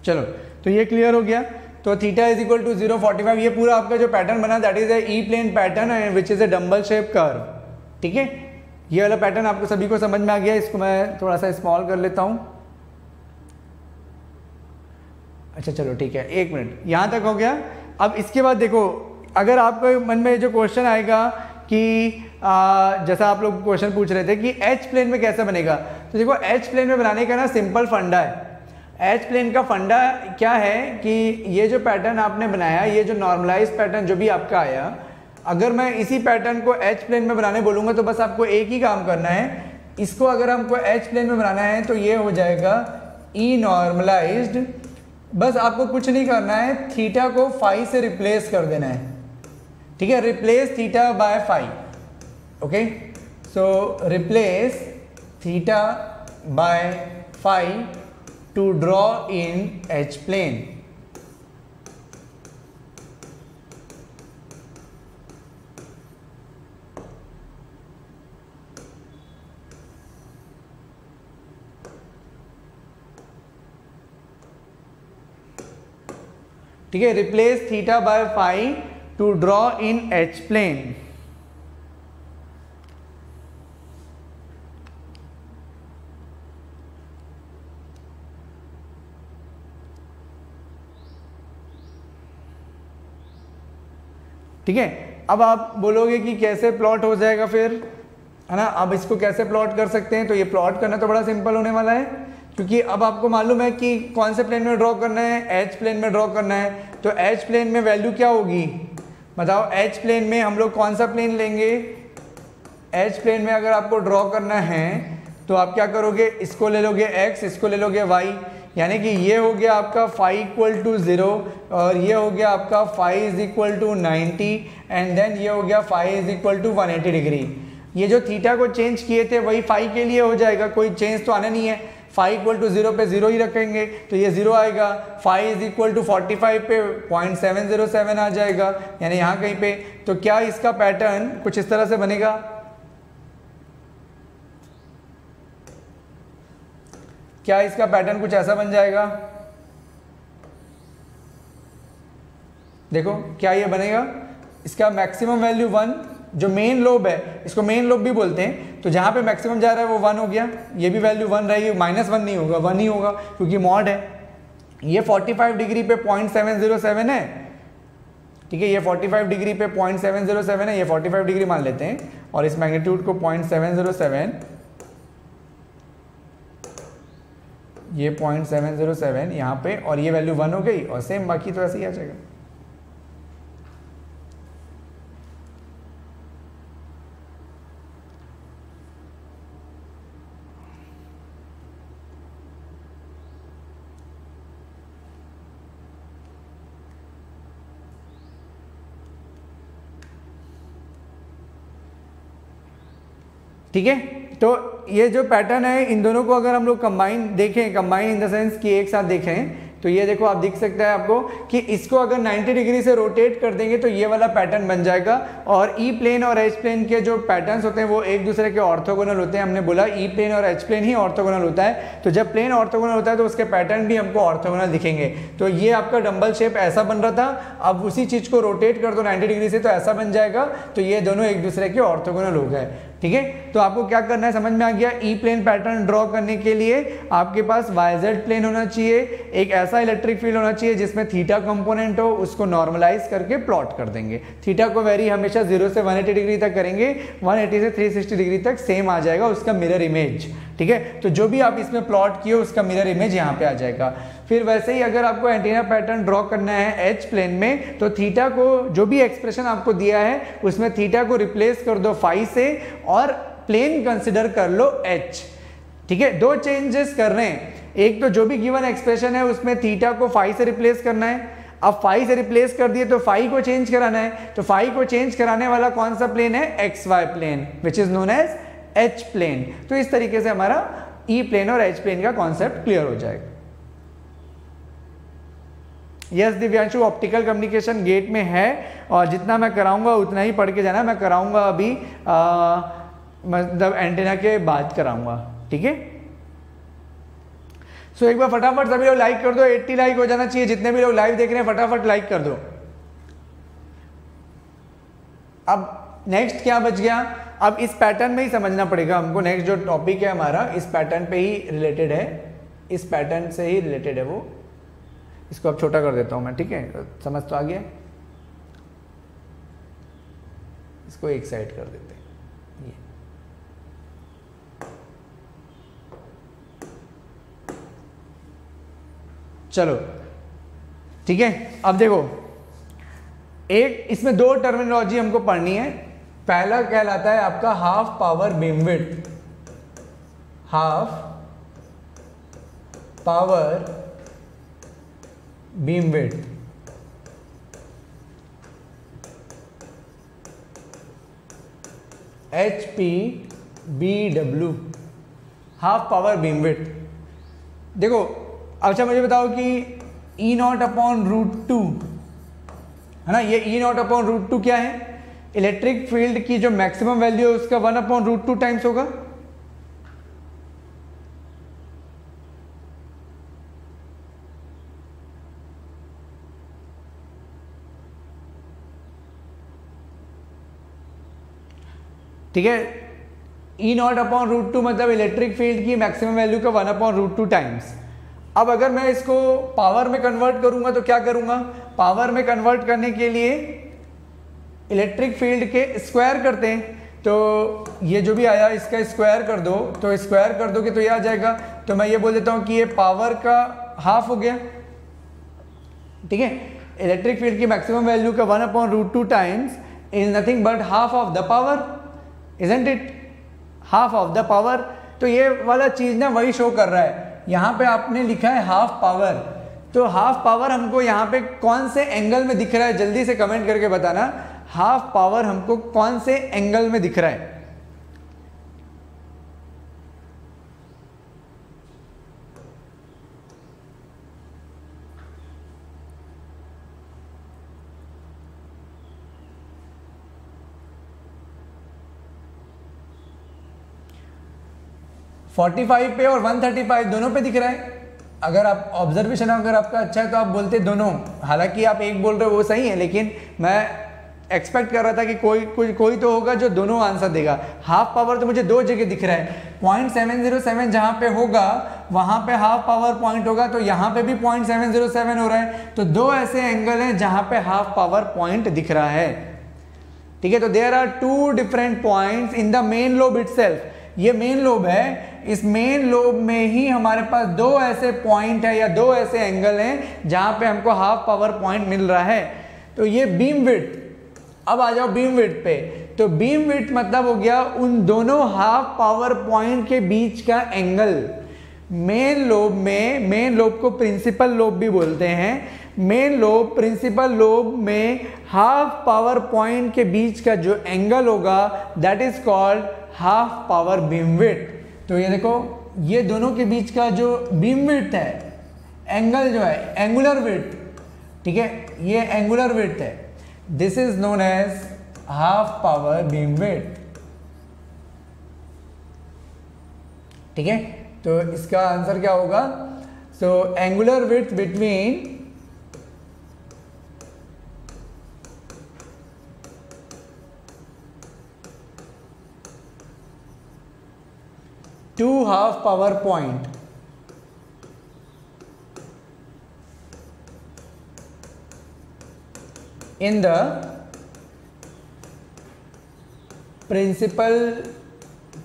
चलो तो ये क्लियर हो गया। तो theta is equal to zero forty five ये पूरा आपका जो पैटर्न बना that is E plane pattern and which is a dumbbell shape curve ठीक है? ये वाला पैटर्न आपको सभी को समझ में आ गया इसको मैं थोड़ा सा स्मॉल कर लेता हूँ। अच्छा चलो ठीक है एक मिनट यहाँ तक हो गया। अब इसके बाद देखो अगर आपको मन में जो क्वेश्चन आएगा कि आ, जैसा आप लोग क्वेश्चन पूछ रहे थे कि एच प्लेन में कैसे बनेगा तो देखो एच प्लेन में बनाने का ना सिंपल फंडा है। एच प्लेन का फंडा क्या है कि ये जो पैटर्न आपने बनाया, ये जो नॉर्मलाइज पैटर्न जो भी आपका आया, अगर मैं इसी पैटर्न को एच प्लेन में बनाने बोलूँगा तो बस आपको एक ही काम करना है। इसको अगर हमको एच प्लेन में बनाना है तो ये हो जाएगा ई नॉर्मलाइज्ड बस आपको कुछ नहीं करना है थीटा को फाइव से रिप्लेस कर देना है। ठीक है? Replace theta by phi okay so replace theta by phi to draw in H plane. ठीक है replace theta by phi to draw in H plane ठीक है? अब आप बोलोगे कि कैसे प्लॉट हो जाएगा फिर? है ना? अब इसको कैसे प्लॉट कर सकते हैं? तो ये प्लॉट करना तो बड़ा सिंपल होने वाला है, क्योंकि अब आपको मालूम है कि कौन से प्लेन में ड्रॉ करना है? एच प्लेन में ड्रॉ करना है। तो एच प्लेन में वैल्यू क्या होगी? बताओ एच प्लेन में हम लोग कौन सा प्लेन लेंगे? एच प्लेन में अगर आपको ड्रॉ करना है तो आप क्या करोगे? इसको ले लोगे एक्स इसको ले लोगे वाई यानी कि ये हो गया आपका फाइव इक्वल टू ज़ीरो और ये हो गया आपका phi is equal to ninety and then ये हो गया phi is equal to one eighty degree ये जो थीटा को चेंज किए थे, वही फाइव के लिए हो जाएगा। कोई चेंज तो आना नहीं है। फाइव इक्वल टू ज़ीरो पे ज़ीरो ही रखेंगे। तो ये ज़ीरो आएगा। Phi is equal to forty five पे पॉइंट सेवन ज़ीरो सेवन आ जाएगा। यानी यहाँ कहीं पे। तो क्या इसका पैटर्न कुछ इस तरह से बनेगा? क्या इसका पैटर्न कुछ ऐसा बन जाएगा? देखो, क्या ये बनेगा? इसका मैक्सिमम वैल्यू वन जो मेन लोब है, इसको मेन लोब भी बोलते हैं तो जहाँ पे मैक्सिमम जा रहा है वो वन हो गया। ये भी वैल्यू वन रहेगी माइनस वन नहीं होगा वन ही होगा, क्योंकि मॉड है। ये 45 डिग्री पे पॉइंट सेवन ज़ीरो सेवन है। ठीक है, ये 45 डिग्री पे पॉइंट सेवन ज़ीरो सेवन है, ये 45 डिग्री मान लेते हैं, और इस मैग्नीट्यूड को पॉइंट सेवन ज़ीरो सेवन ये पॉइंट सेवन ज़ीरो सेवन यहाँ पे और ये वैल्यू वन हो गई और सेम बाकी तो ऐसे ही आ जाएगा। ठीक है? तो ये जो पैटर्न है, इन दोनों को अगर हम लोग कंबाइन देखें कंबाइन इन द सेंस कि एक साथ देखें तो ये देखो आप दिख सकता है आपको कि इसको अगर 90 डिग्री से रोटेट कर देंगे तो ये वाला पैटर्न बन जाएगा। और ई e प्लेन और एच प्लेन के जो पैटर्न्स होते हैं, वो एक दूसरे के ऑर्थोगोनल होते हैं, हमने बोला ई e प्लेन और एच प्लेन ही ऑर्थोगोनल होता है। तो जब प्लेन ऑर्थोगोनल होता है तो उसके पैटर्न भी हमको ऑर्थोगोनल दिखेंगे। तो ये आपका डम्बल शेप ऐसा बन रहा था। अब उसी चीज़ को रोटेट कर दो नाइन्टी डिग्री से तो ऐसा बन जाएगा। तो ये दोनों एक दूसरे के ऑर्थोगोनल हो गए। ठीक है? तो आपको क्या करना है? समझ में आ गया? ई प्लेन पैटर्न ड्रॉ करने के लिए आपके पास वाइजेड प्लेन होना चाहिए। एक ऐसा इलेक्ट्रिक फ़ील्ड होना चाहिए जिसमें थीटा कंपोनेंट हो, उसको नॉर्मलाइज करके प्लॉट कर देंगे। थीटा को वेरी हमेशा ज़ीरो से 180 डिग्री तक करेंगे। 180 से 360 डिग्री तक सेम आ जाएगा उसका मिरर इमेज ठीक है? तो जो भी आप इसमें प्लॉट किए उसका मिरर इमेज यहाँ पे आ जाएगा। फिर वैसे ही अगर आपको एंटीना पैटर्न ड्रॉ करना है एच प्लेन में तो थीटा को जो भी एक्सप्रेशन आपको दिया है, उसमें थीटा को रिप्लेस कर दो फाइव से और प्लेन कंसिडर कर लो एच ठीक है? दो चेंजेस कर रहे हैं। एक तो जो भी गिवन एक्सप्रेशन है, उसमें थीटा को फाइव से रिप्लेस करना है। अब फाइव से रिप्लेस कर दिए तो फाइव को चेंज कराना है। तो फाइव को चेंज कराने वाला कौन सा प्लेन है? X Y plane which is known as H plane तो इस तरीके से हमारा ई e प्लेन और एच प्लेन का कॉन्सेप्ट क्लियर हो जाएगा। Yes Divyanshu optical communication GATE में है, और जितना मैं कराऊँगा, उतना ही पढ़ के जाना। मैं कराऊँगा अभी मतलब एंटेना के बाद कराऊँगा, ठीक है? सो एक बार फटाफट सभी लोग लाइक कर दो 80 लाइक हो जाना चाहिए। जितने भी लोग लाइव देख रहे हैं, फटाफट लाइक कर दो। अब नेक्स्ट क्या बच गया? अब इस पैटर्न में ही समझना पड़ेगा हमको। नेक्स्ट जो टॉपिक है हमारा, इस पैटर्न पे ही रिलेटेड है। इस पैटर्न से ही रिलेटेड है वो। इसको अब छोटा कर देता हूँ मैं, ठीक है? समझ तो आ गया? इसको एक साइड कर देते हैं। ये। चलो, ठीक है? अब देखो, एक, इसमें दो टर्मिनोलॉजी हमको पढ़नी है। पहला कहलाता है आपका half power beamwidth half power beamwidth H P B W half power beamwidth देखो अच्छा मुझे बताओ कि E naught upon root two है ना? ये E naught upon root two क्या है? इलेक्ट्रिक फ़ील्ड की जो मैक्सिमम वैल्यू है, उसका one upon root two times होगा। ठीक है? E naught upon root two मतलब इलेक्ट्रिक फ़ील्ड की मैक्सिमम वैल्यू का one upon root two times अब अगर मैं इसको पावर में कन्वर्ट करूँगा तो क्या करूँगा? पावर में कन्वर्ट करने के लिए इलेक्ट्रिक फ़ील्ड के स्क्वायर करते हैं। तो ये जो भी आया, इसका स्क्वायर कर दो। तो स्क्वायर कर दोगे तो ये आ जाएगा। तो मैं ये बोल देता हूँ कि ये पावर का हाफ़ हो गया। ठीक है? इलेक्ट्रिक फ़ील्ड की मैक्सिमम वैल्यू का one upon root two times is nothing but half of the power isn't it half of the power तो ये वाला चीज़ ना वही शो कर रहा है। यहाँ पे आपने लिखा है हाफ़ पावर तो हाफ़ पावर हमको यहाँ पे कौन से एंगल में दिख रहा है? जल्दी से कमेंट करके बताना। हाफ़ पावर हमको कौन से एंगल में दिख रहा है? 45 पे और 135 दोनों पे दिख रहा है। अगर आप ऑब्जर्वेशन अगर आपका अच्छा है तो आप बोलते दोनों। हालाँकि आप एक बोल रहे हो, वो सही है, लेकिन मैं एक्सपेक्ट कर रहा था कि कोई कोई कोई तो होगा जो दोनों आंसर देगा। हाफ़ पावर तो मुझे दो जगह दिख रहा है। पॉइंट सेवन ज़ीरो सेवन जहाँ पे होगा, वहाँ पे हाफ़ पावर पॉइंट होगा तो यहाँ पे भी पॉइंट सेवन ज़ीरो सेवन हो रहा है। तो दो ऐसे एंगल हैं जहाँ पे हाफ़ पावर पॉइंट दिख रहा है। ठीक है तो there are two different point in the main lobe it ये मेन लोब है। इस मेन लोब में ही हमारे पास दो ऐसे पॉइंट है या दो ऐसे एंगल हैं, जहाँ पे हमको हाफ़ पावर पॉइंट मिल रहा है। तो ये बीम विथ अब आ जाओ बीम विथ पे। तो बीम विथ मतलब हो गया उन दोनों हाफ़ पावर पॉइंट के बीच का एंगल मेन लोब में मेन लोब को प्रिंसिपल लोब भी बोलते हैं। मेन लोब प्रिंसिपल लोब में हाफ़ पावर पॉइंट के बीच का जो एंगल होगा that is called half power beam width तो ये देखो, ये दोनों के बीच का जो बीम विथ है एंगल जो है एंगुलर विथ ठीक है? ये एंगुलर विथ है. This is known as half power beam width ठीक है? तो इसका आंसर क्या होगा? So angular width between two half power point. In the principal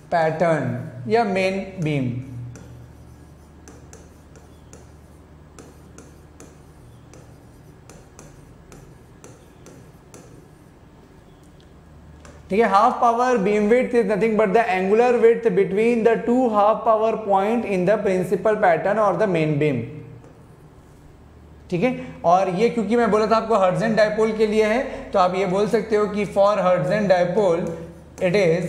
pattern या main beam ठीक है half power beam width is nothing but the angular width between the two half power point in the principal pattern और the main beam ठीक है, और ये क्योंकि मैं बोला था आपको हर्जन डायपोल के लिए है तो आप ये बोल सकते हो कि for Hertzian dipole it is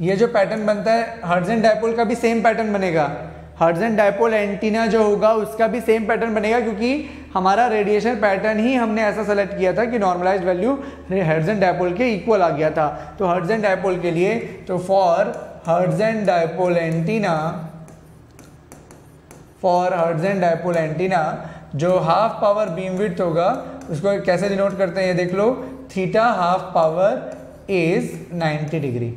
ये जो पैटर्न बनता है हर्जन डायपोल का भी सेम पैटर्न बनेगा। हर्जन डायपोल एंटीना जो होगा, उसका भी सेम पैटर्न बनेगा क्योंकि हमारा रेडिएशन पैटर्न ही हमने ऐसा सेलेक्ट किया था कि नॉर्मलाइज वैल्यू हर्जन डायपोल के इक्वल आ गया था। तो हर्जन डायपोल के लिए तो for Hertzian dipole antenna for Hertzian dipole antenna जो हाफ़ पावर बीम विथ होगा, उसको कैसे डिनोट करते हैं, ये देख लो theta half power is 90 degree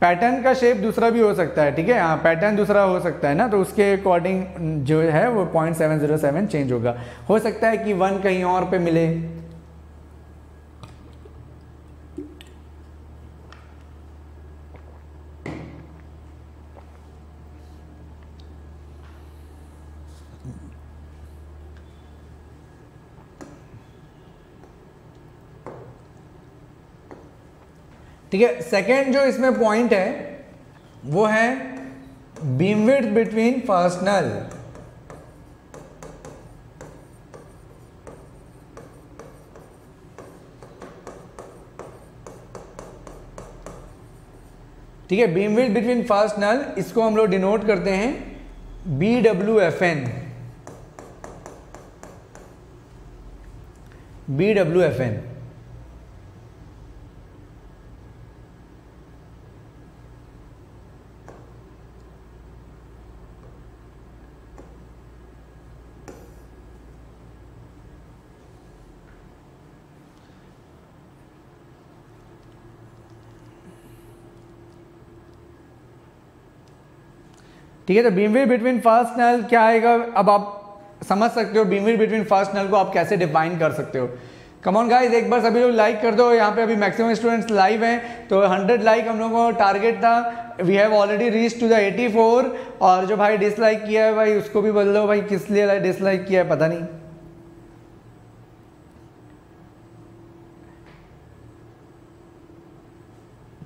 pattern का शेप दूसरा भी हो सकता है, ठीक है? हाँ पैटर्न दूसरा हो सकता है ना तो उसके अकॉर्डिंग जो है वो point seven zero seven change होगा। हो सकता है कि वन कहीं और पे मिले। ठीक है सेकेंड जो इसमें पॉइंट है, वो है बीमविड्थ बिटवीन फ़र्स्ट नल ठीक है बीमविथ बिटवीन फ़र्स्ट नल इसको हम लोग डिनोट करते हैं B W F N B W F N ठीक है तो बीमविड बिटवीन फ़र्स्ट नल क्या आएगा? अब आप समझ सकते हो बीमविड बिटवीन फ़र्स्ट नल को आप कैसे डिफाइन कर सकते हो। कमॉन गाइस एक बार सभी लोग लाइक कर दो। यहाँ पे अभी मैक्सिमम स्टूडेंट्स लाइव हैं तो 100 लाइक हम लोगों को टारगेट था। We have already reach to the 84 और जो भाई डिसलाइक किया है भाई, उसको भी बोल दो भाई, किस लिए डिसलाइक किया है, पता नहीं।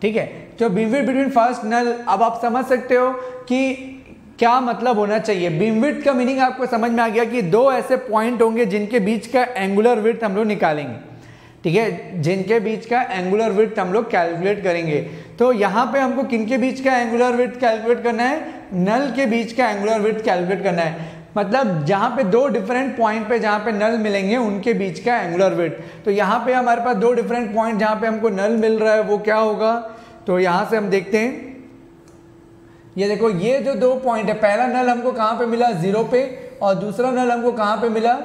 ठीक है तो बीमविड बिटवीन फ़र्स्ट नल अब आप समझ सकते हो कि क्या मतलब होना चाहिए? बीम विथ का मीनिंग आपको समझ में आ गया कि दो ऐसे पॉइंट होंगे जिनके बीच का एंगुलर विथ हम लोग निकालेंगे। ठीक है? जिनके बीच का एंगुलर विथ हम लोग कैलकुलेट करेंगे। तो यहाँ पे हमको किनके बीच का एंगुलर विथ कैलकुलेट करना है? नल के बीच का एंगुलर विथ कैलकुलेट करना है। मतलब जहाँ पे दो डिफरेंट पॉइंट पे जहाँ पे नल मिलेंगे, उनके बीच का एंगुलर विथ तो यहाँ पे हमारे पास दो डिफरेंट पॉइंट जहाँ पे हमको नल मिल रहा है, वो क्या होगा? तो यहाँ से हम देखते हैं। ये देखो, ये जो दो पॉइंट है, पहला नल हमको कहाँ पे मिला? ज़ीरो पे, और दूसरा नल हमको कहाँ पे मिला?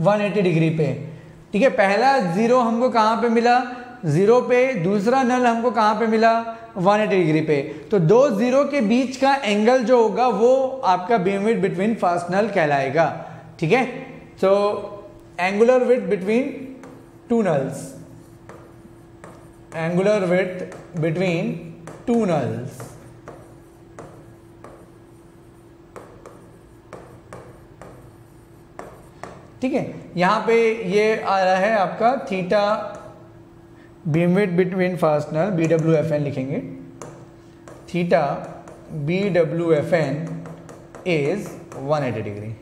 180 डिग्री पे। ठीक है, पहला ज़ीरो हमको कहाँ पे मिला? ज़ीरो पे, दूसरा नल हमको कहाँ पे मिला? 180 डिग्री पे। तो दो ज़ीरो के बीच का एंगल जो होगा, वो आपका beam width between first null कहलाएगा। ठीक है? तो angular width between two nulls angular width between two nulls ठीक है? यहाँ पे ये आ रहा है आपका theta beamwidth between first null B W F N लिखेंगे। Theta B W F N is 180 degree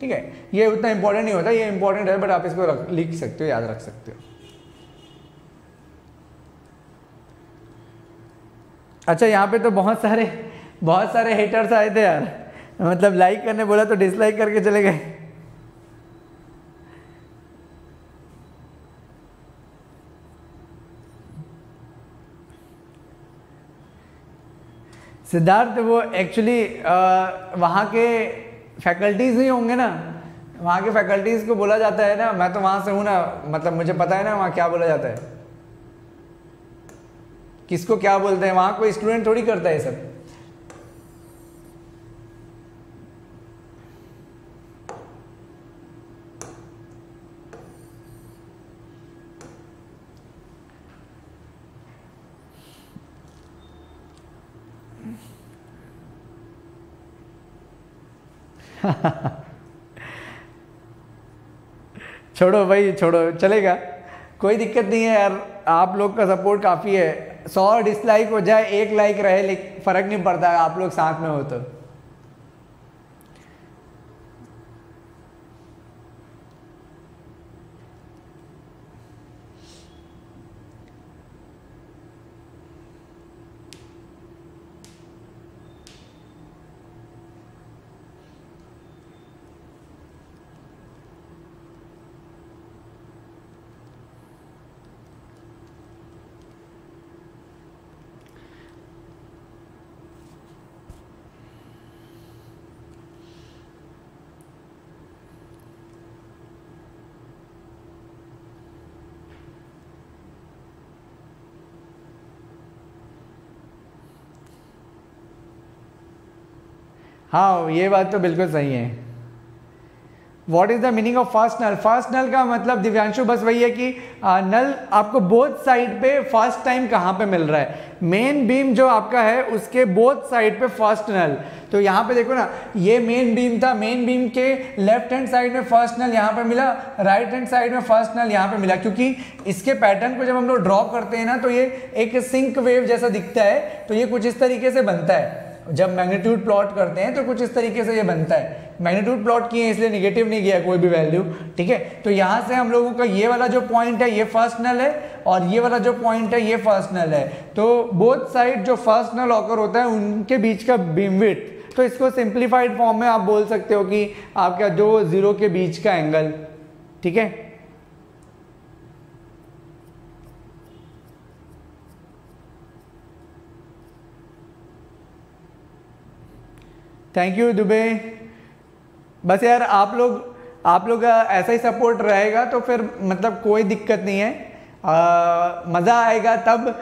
ठीक है? ये उतना इंपॉर्टेंट नहीं होता ये इंपॉर्टेंट है बट आप इसको रख, लिख सकते हो याद रख सकते हो। अच्छा यहाँ पे तो बहुत सारे बहुत सारे हेटर्स आए थे यार। मतलब लाइक करने बोला तो डिसलाइक करके चले गए। सिद्धार्थ, वो एक्चुअली वहाँ के फैकल्टीज़ ही होंगे ना। वहाँ के फैकल्टीज़ को बोला जाता है ना, मैं तो वहाँ से हूँ ना मतलब मुझे पता है ना वहाँ क्या बोला जाता है। किसको क्या बोलते हैं, वहाँ कोई स्टूडेंट थोड़ी करता है सब। छोड़ो भाई, छोड़ो, चलेगा। कोई दिक्कत नहीं है यार, आप लोग का सपोर्ट काफ़ी है। सौ डिसलाइक हो जाए, एक लाइक रहे, लेकिन फ़र्क नहीं पड़ता, आप लोग साथ में हो तो। हाँ ये बात तो बिल्कुल सही है। What is the meaning of first null first null का मतलब दिव्यांशु बस वही है कि आ, नल आपको बोथ साइड पे फ़र्स्ट टाइम कहाँ पे मिल रहा है? मेन बीम जो आपका है उसके बोथ साइड पे फ़र्स्ट नल तो यहाँ पे देखो ना ये मेन बीम था। मेन बीम के लेफ़्ट हैंड साइड में फ़र्स्ट नल यहाँ पे मिला राइट हैंड साइड में फ़र्स्ट नल यहाँ पे मिला। क्योंकि इसके पैटर्न को जब हम लोग ड्रॉ करते हैं ना तो ये एक सिंक वेव जैसा दिखता है तो ये कुछ इस तरीके से बनता है। जब मैग्नीट्यूड प्लॉट करते हैं तो कुछ इस तरीके से ये बनता है। मैग्नीट्यूड प्लॉट किए इसलिए निगेटिव नहीं किया कोई भी वैल्यू ठीक है? तो यहाँ से हम लोगों का ये वाला जो पॉइंट है, ये फ़र्स्ट नल है और ये वाला जो पॉइंट है, ये फ़र्स्ट नल है। तो बोथ साइड जो फ़र्स्ट नल ऑकर होता है, उनके बीच का बीमविट तो इसको सिंप्लीफाइड फॉर्म में आप बोल सकते हो कि आपका जो ज़ीरो के बीच का एंगल ठीक है? थैंक यू दुबे बस यार, आप लोग आप लोग ऐसा ही सपोर्ट रहेगा तो फिर मतलब कोई दिक्कत नहीं है। मज़ा आएगा तब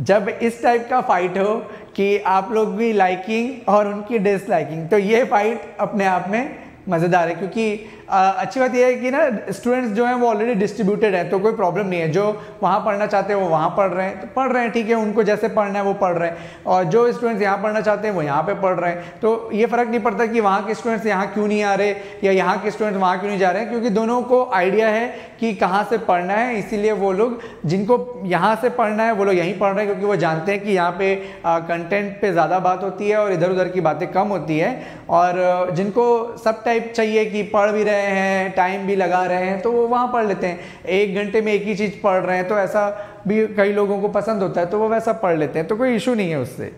जब इस टाइप का फाइट हो कि आप लोग भी लाइकिंग और उनकी डिसलाइकिंग तो ये फाइट अपने आप में मज़ेदार है, क्योंकि अच्छी बात यह है कि ना स्टूडेंट्स जो हैं वो ऑलरेडी डिस्ट्रीब्यूटेड हैं तो कोई प्रॉब्लम नहीं है। जो वहाँ पढ़ना चाहते हैं, वो वहाँ पढ़ रहे हैं। तो पढ़ रहे हैं, ठीक है, उनको जैसे पढ़ना है, वो पढ़ रहे हैं। और जो स्टूडेंट्स यहाँ पढ़ना चाहते हैं, वो यहाँ पर पढ़ रहे हैं। तो ये फ़र्क नहीं पड़ता कि वहाँ के स्टूडेंट्स यहाँ क्यों नहीं आ रहे, या यहाँ के स्टूडेंट्स वहाँ क्यों नहीं जा रहे हैं, क्योंकि दोनों को आइडिया है कि कहाँ से पढ़ना है। इसीलिए वो लोग, जिनको यहाँ से पढ़ना है, वो लोग यहीं पढ़ रहे हैं, क्योंकि वो जानते हैं कि यहाँ पे कंटेंट पे ज़्यादा बात होती है और इधर उधर की बातें कम होती है। और, जिनको सब टाइप चाहिए कि पढ़ भी रहे हैं टाइम भी लगा रहे हैं तो वो वहाँ पढ़ लेते हैं। एक घंटे में एक ही चीज़ पढ़ रहे हैं तो ऐसा भी कई लोगों को पसंद होता है तो वो वैसा पढ़ लेते हैं तो कोई इशू नहीं है उससे।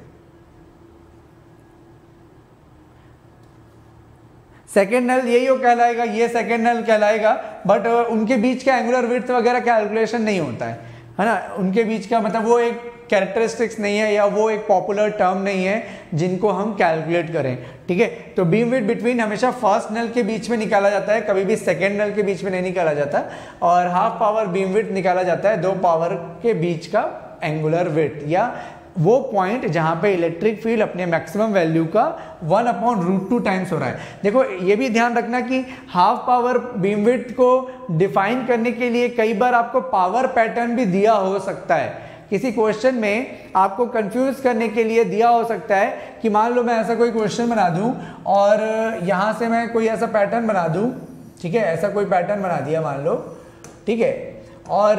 सेकेंड नल यही हो कहलाएगा, ये सेकेंड नल कहलाएगा बट उनके बीच का एंगुलर विथ वगैरह कैलकुलेशन नहीं होता है। है ना? उनके बीच का मतलब वो एक कैरेक्टरिस्टिक्स नहीं है या वो एक पॉपुलर टर्म नहीं है जिनको हम कैलकुलेट करें, ठीक है? तो बीम विथ बिटवीन हमेशा फ़र्स्ट नल के बीच में निकाला जाता है, कभी भी सेकेंड नल के बीच में नहीं निकाला जाता और हाफ़ पावर बीम विथ निकाला जाता है, दो पावर के बीच का एंगुलर विथ या वो पॉइंट जहाँ पे इलेक्ट्रिक फ़ील्ड अपने मैक्सिमम वैल्यू का one upon root two times हो रहा है। देखो, ये भी ध्यान रखना कि हाफ़ पावर बीमविथ को डिफाइन करने के लिए कई बार आपको पावर पैटर्न भी दिया हो सकता है। किसी क्वेश्चन में आपको कंफ्यूज करने के लिए दिया हो सकता है कि मान लो मैं ऐसा कोई क्वेश्चन बना दूँ और यहाँ से मैं कोई ऐसा पैटर्न बना दूँ, ठीक है? ऐसा कोई पैटर्न बना दिया मान लो, ठीक है? और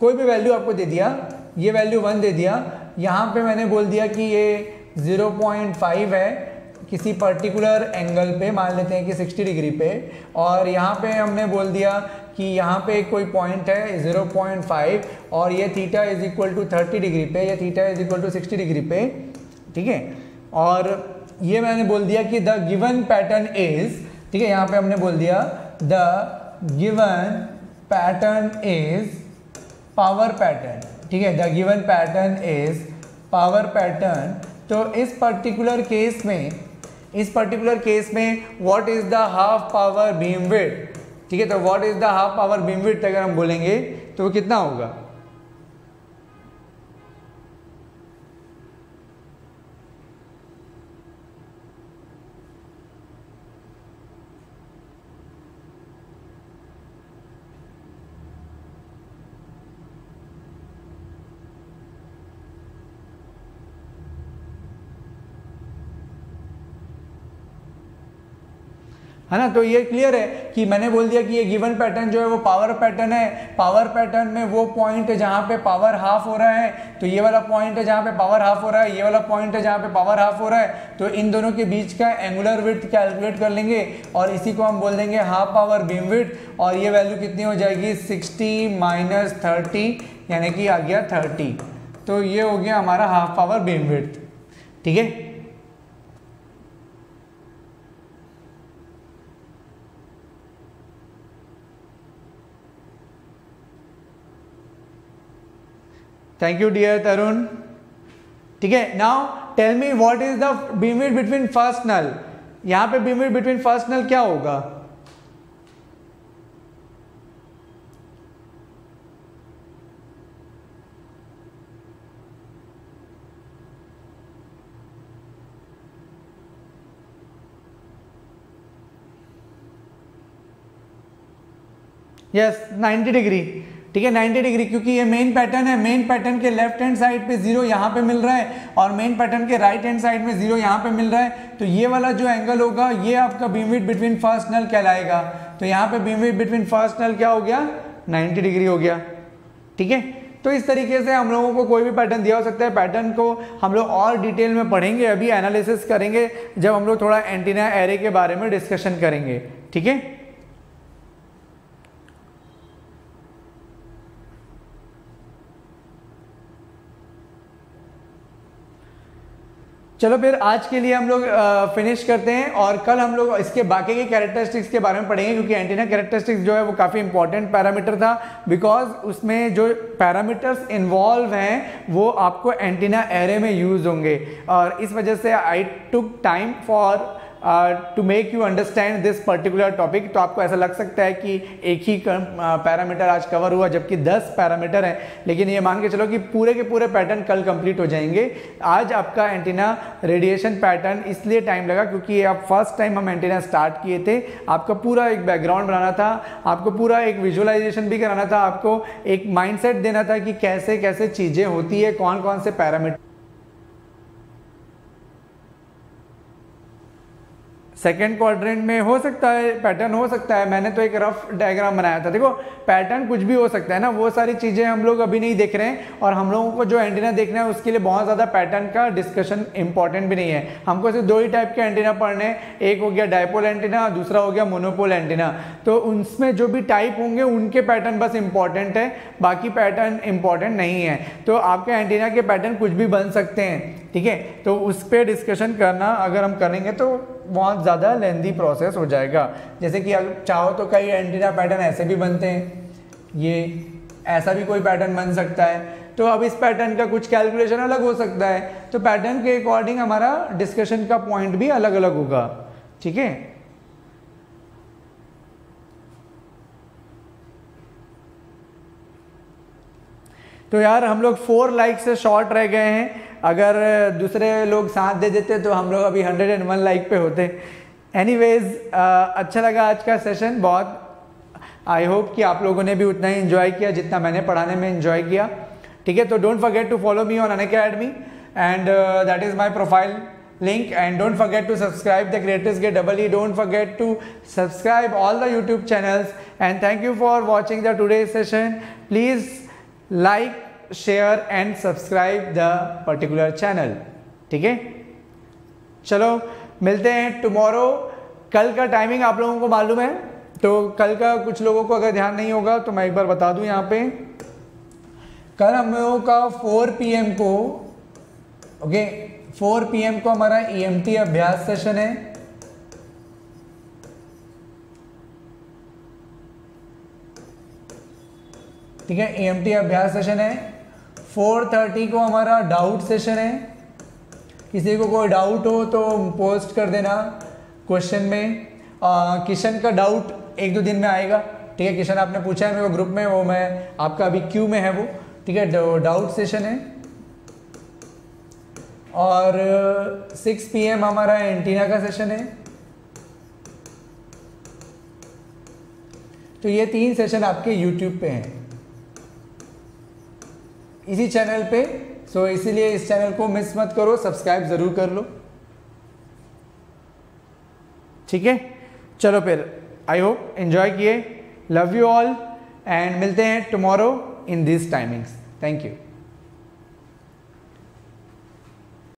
कोई भी वैल्यू आपको दे दिया, ये वैल्यू वन दे दिया, यहाँ पे मैंने बोल दिया कि ये 0.5 है किसी पर्टिकुलर एंगल पे, मान लेते हैं कि 60 डिग्री पे, और यहाँ पे हमने बोल दिया कि यहाँ पे कोई पॉइंट है 0.5 और ये theta is equal to 30 degree पे, या theta is equal to 60 degree पे, ठीक है? और ये मैंने बोल दिया कि द गिवन पैटर्न इज़ ठीक है, यहाँ पे हमने बोल दिया the given pattern is power pattern ठीक है? The given pattern is power pattern तो इस पर्टिकुलर केस में, इस पर्टिकुलर केस में what is the half power beam width ठीक है तो what is the half power beam width अगर हम बोलेंगे तो वो कितना होगा? है ना? तो ये क्लियर है कि मैंने बोल दिया कि ये गिवन पैटर्न जो है वो पावर पैटर्न है। पावर पैटर्न में वो पॉइंट है जहाँ पे पावर हाफ़ हो रहा है। तो ये वाला पॉइंट है जहाँ पे पावर हाफ़ हो रहा है, ये वाला पॉइंट है जहाँ पे पावर हाफ़ हो रहा है। तो इन दोनों के बीच का एंगुलर विथ कैलकुलेट कर लेंगे और इसी को हम बोल देंगे हाफ़ पावर बीम विथ और ये वैल्यू कितनी हो जाएगी? सिक्सटी माइनस थर्टी यानी कि आ गया थर्टी तो ये हो गया हमारा हाफ़ पावर बीम विथ ठीक है? thank you dear tarun theek hai now tell me what is the beam width between first null yahan pe beam width between first null kya hoga yes 90 degree ठीक है 90 degree क्योंकि ये main pattern है main pattern के left hand side पे zero यहाँ पे मिल रहा है और मेन पैटर्न के राइट हैंड साइड में ज़ीरो यहाँ पे मिल रहा है। तो ये वाला जो एंगल होगा, ये आपका beam width between first null कहलाएगा। तो यहाँ पे beam width between first null क्या हो गया? 90 डिग्री हो गया। ठीक है? तो इस तरीके से हम लोगों को कोई भी पैटर्न दिया हो सकता है। पैटर्न को हम लोग और डिटेल में पढ़ेंगे, अभी एनालिसिस करेंगे, जब हम लोग थोड़ा एंटीना एरे के बारे में डिस्कशन करेंगे। ठीक है? चलो फिर आज के लिए हम लोग फिनिश करते हैं और कल हम लोग इसके बाकी के कैरेक्टरिस्टिक्स के बारे में पढ़ेंगे क्योंकि एंटीना कैरेक्टरिस्टिक्स जो है वो काफ़ी इंपॉर्टेंट पैरामीटर था बिकॉज़ उसमें जो पैरामीटर्स इन्वॉल्व हैं, वो आपको एंटीना एरे में यूज़ होंगे। और इस वजह से I took time for to make you understand this particular topic तो आपको ऐसा लग सकता है कि एक ही पैरामीटर आज कवर हुआ, जबकि 10 पैरामीटर हैं। लेकिन ये मान के चलो कि पूरे के पूरे पैटर्न कल कंप्लीट हो जाएँगे। आज आपका एंटीना रेडिएशन पैटर्न इसलिए टाइम लगा क्योंकि आप फ़र्स्ट टाइम हम एंटीना स्टार्ट किए थे। आपका पूरा एक बैकग्राउंड बनाना था, आपको पूरा एक विजुअलाइजेशन भी कराना था, आपको एक माइंडसेट देना था कि कैसे कैसे चीज़ें होती है कौन कौन से पैरामीटर सेकेंड क्वाड्रेंट में हो सकता है पैटर्न हो सकता है। मैंने तो एक रफ डायग्राम बनाया था। देखो पैटर्न कुछ भी हो सकता है ना, वो सारी चीज़ें हम लोग अभी नहीं देख रहे हैं और हम लोगों को जो एंटीना देखना है, उसके लिए बहुत ज़्यादा पैटर्न का डिस्कशन इंपॉर्टेंट भी नहीं है। हमको सिर्फ़ दो ही टाइप के एंटीना पढ़ने एक हो गया डायपोल एंटीना दूसरा हो गया मोनोपोल एंटीना तो उनमें जो भी टाइप होंगे, उनके पैटर्न बस इंपॉर्टेंट है, बाकी पैटर्न इंपॉर्टेंट नहीं है। तो आपके एंटीना के पैटर्न कुछ भी बन सकते हैं, ठीक है? तो उस पर डिस्कशन करना, अगर हम करेंगे तो बहुत ज़्यादा लेंदी प्रोसेस हो जाएगा। जैसे कि अगर चाहो तो कई एंटीना पैटर्न ऐसे भी बनते हैं। ये, ऐसा भी कोई पैटर्न बन सकता है। तो अब इस पैटर्न का कुछ कैलकुलेशन अलग हो सकता है। तो पैटर्न के अकॉर्डिंग हमारा डिस्कशन का पॉइंट भी अलग अलग होगा। ठीक है? तो यार, हम लोग फोर लाइक से शॉर्ट रह गए हैं। अगर दूसरे लोग साथ दे देते तो हम लोग अभी 101 लाइक पे होते. एनी वेज uh, अच्छा लगा आज का सेशन बहुत. आई होप कि आप लोगों ने भी उतना ही इन्जॉय किया जितना मैंने पढ़ाने में इन्जॉय किया. ठीक है तो don't forget to follow me on Unacademy and that is my profile link and don't forget to subscribe the greatest GATE double E don't forget to subscribe all the YouTube channels and thank you for watching the today session please like share and subscribe the particular channel ठीक है? चलो, मिलते हैं tomorrow कल का timing आप लोगों को मालूम है तो कल का कुछ लोगों को अगर ध्यान नहीं होगा तो मैं एक बार बता दूँ यहाँ पे। कल हम लोगों का 4 पीएम को ओके 4 पीएम को हमारा ईएमटी e अभ्यास सेशन है। ठीक है? ईएमटी e अभ्यास सेशन है। फोर थर्टी को हमारा डाउट सेशन है। किसी को कोई डाउट हो तो पोस्ट कर देना क्वेश्चन में। किशन का डाउट एक दो दिन में आएगा। ठीक है, किशन आपने पूछा है मेरे को ग्रुप में, वो मैं आपका अभी क्यू में है वो। ठीक है डाउट सेशन है। और सिक्स पीएम हमारा एंटीना का सेशन है। तो ये तीन सेशन आपके यूट्यूब पे हैं। इसी चैनल पे। सो so, इसीलिए इस चैनल को मिस मत करो सब्सक्राइब ज़रूर कर लो। ठीक है? चलो फिर आई होप एंजॉय किए। लव यू ऑल एंड मिलते हैं tomorrow in this timings thank you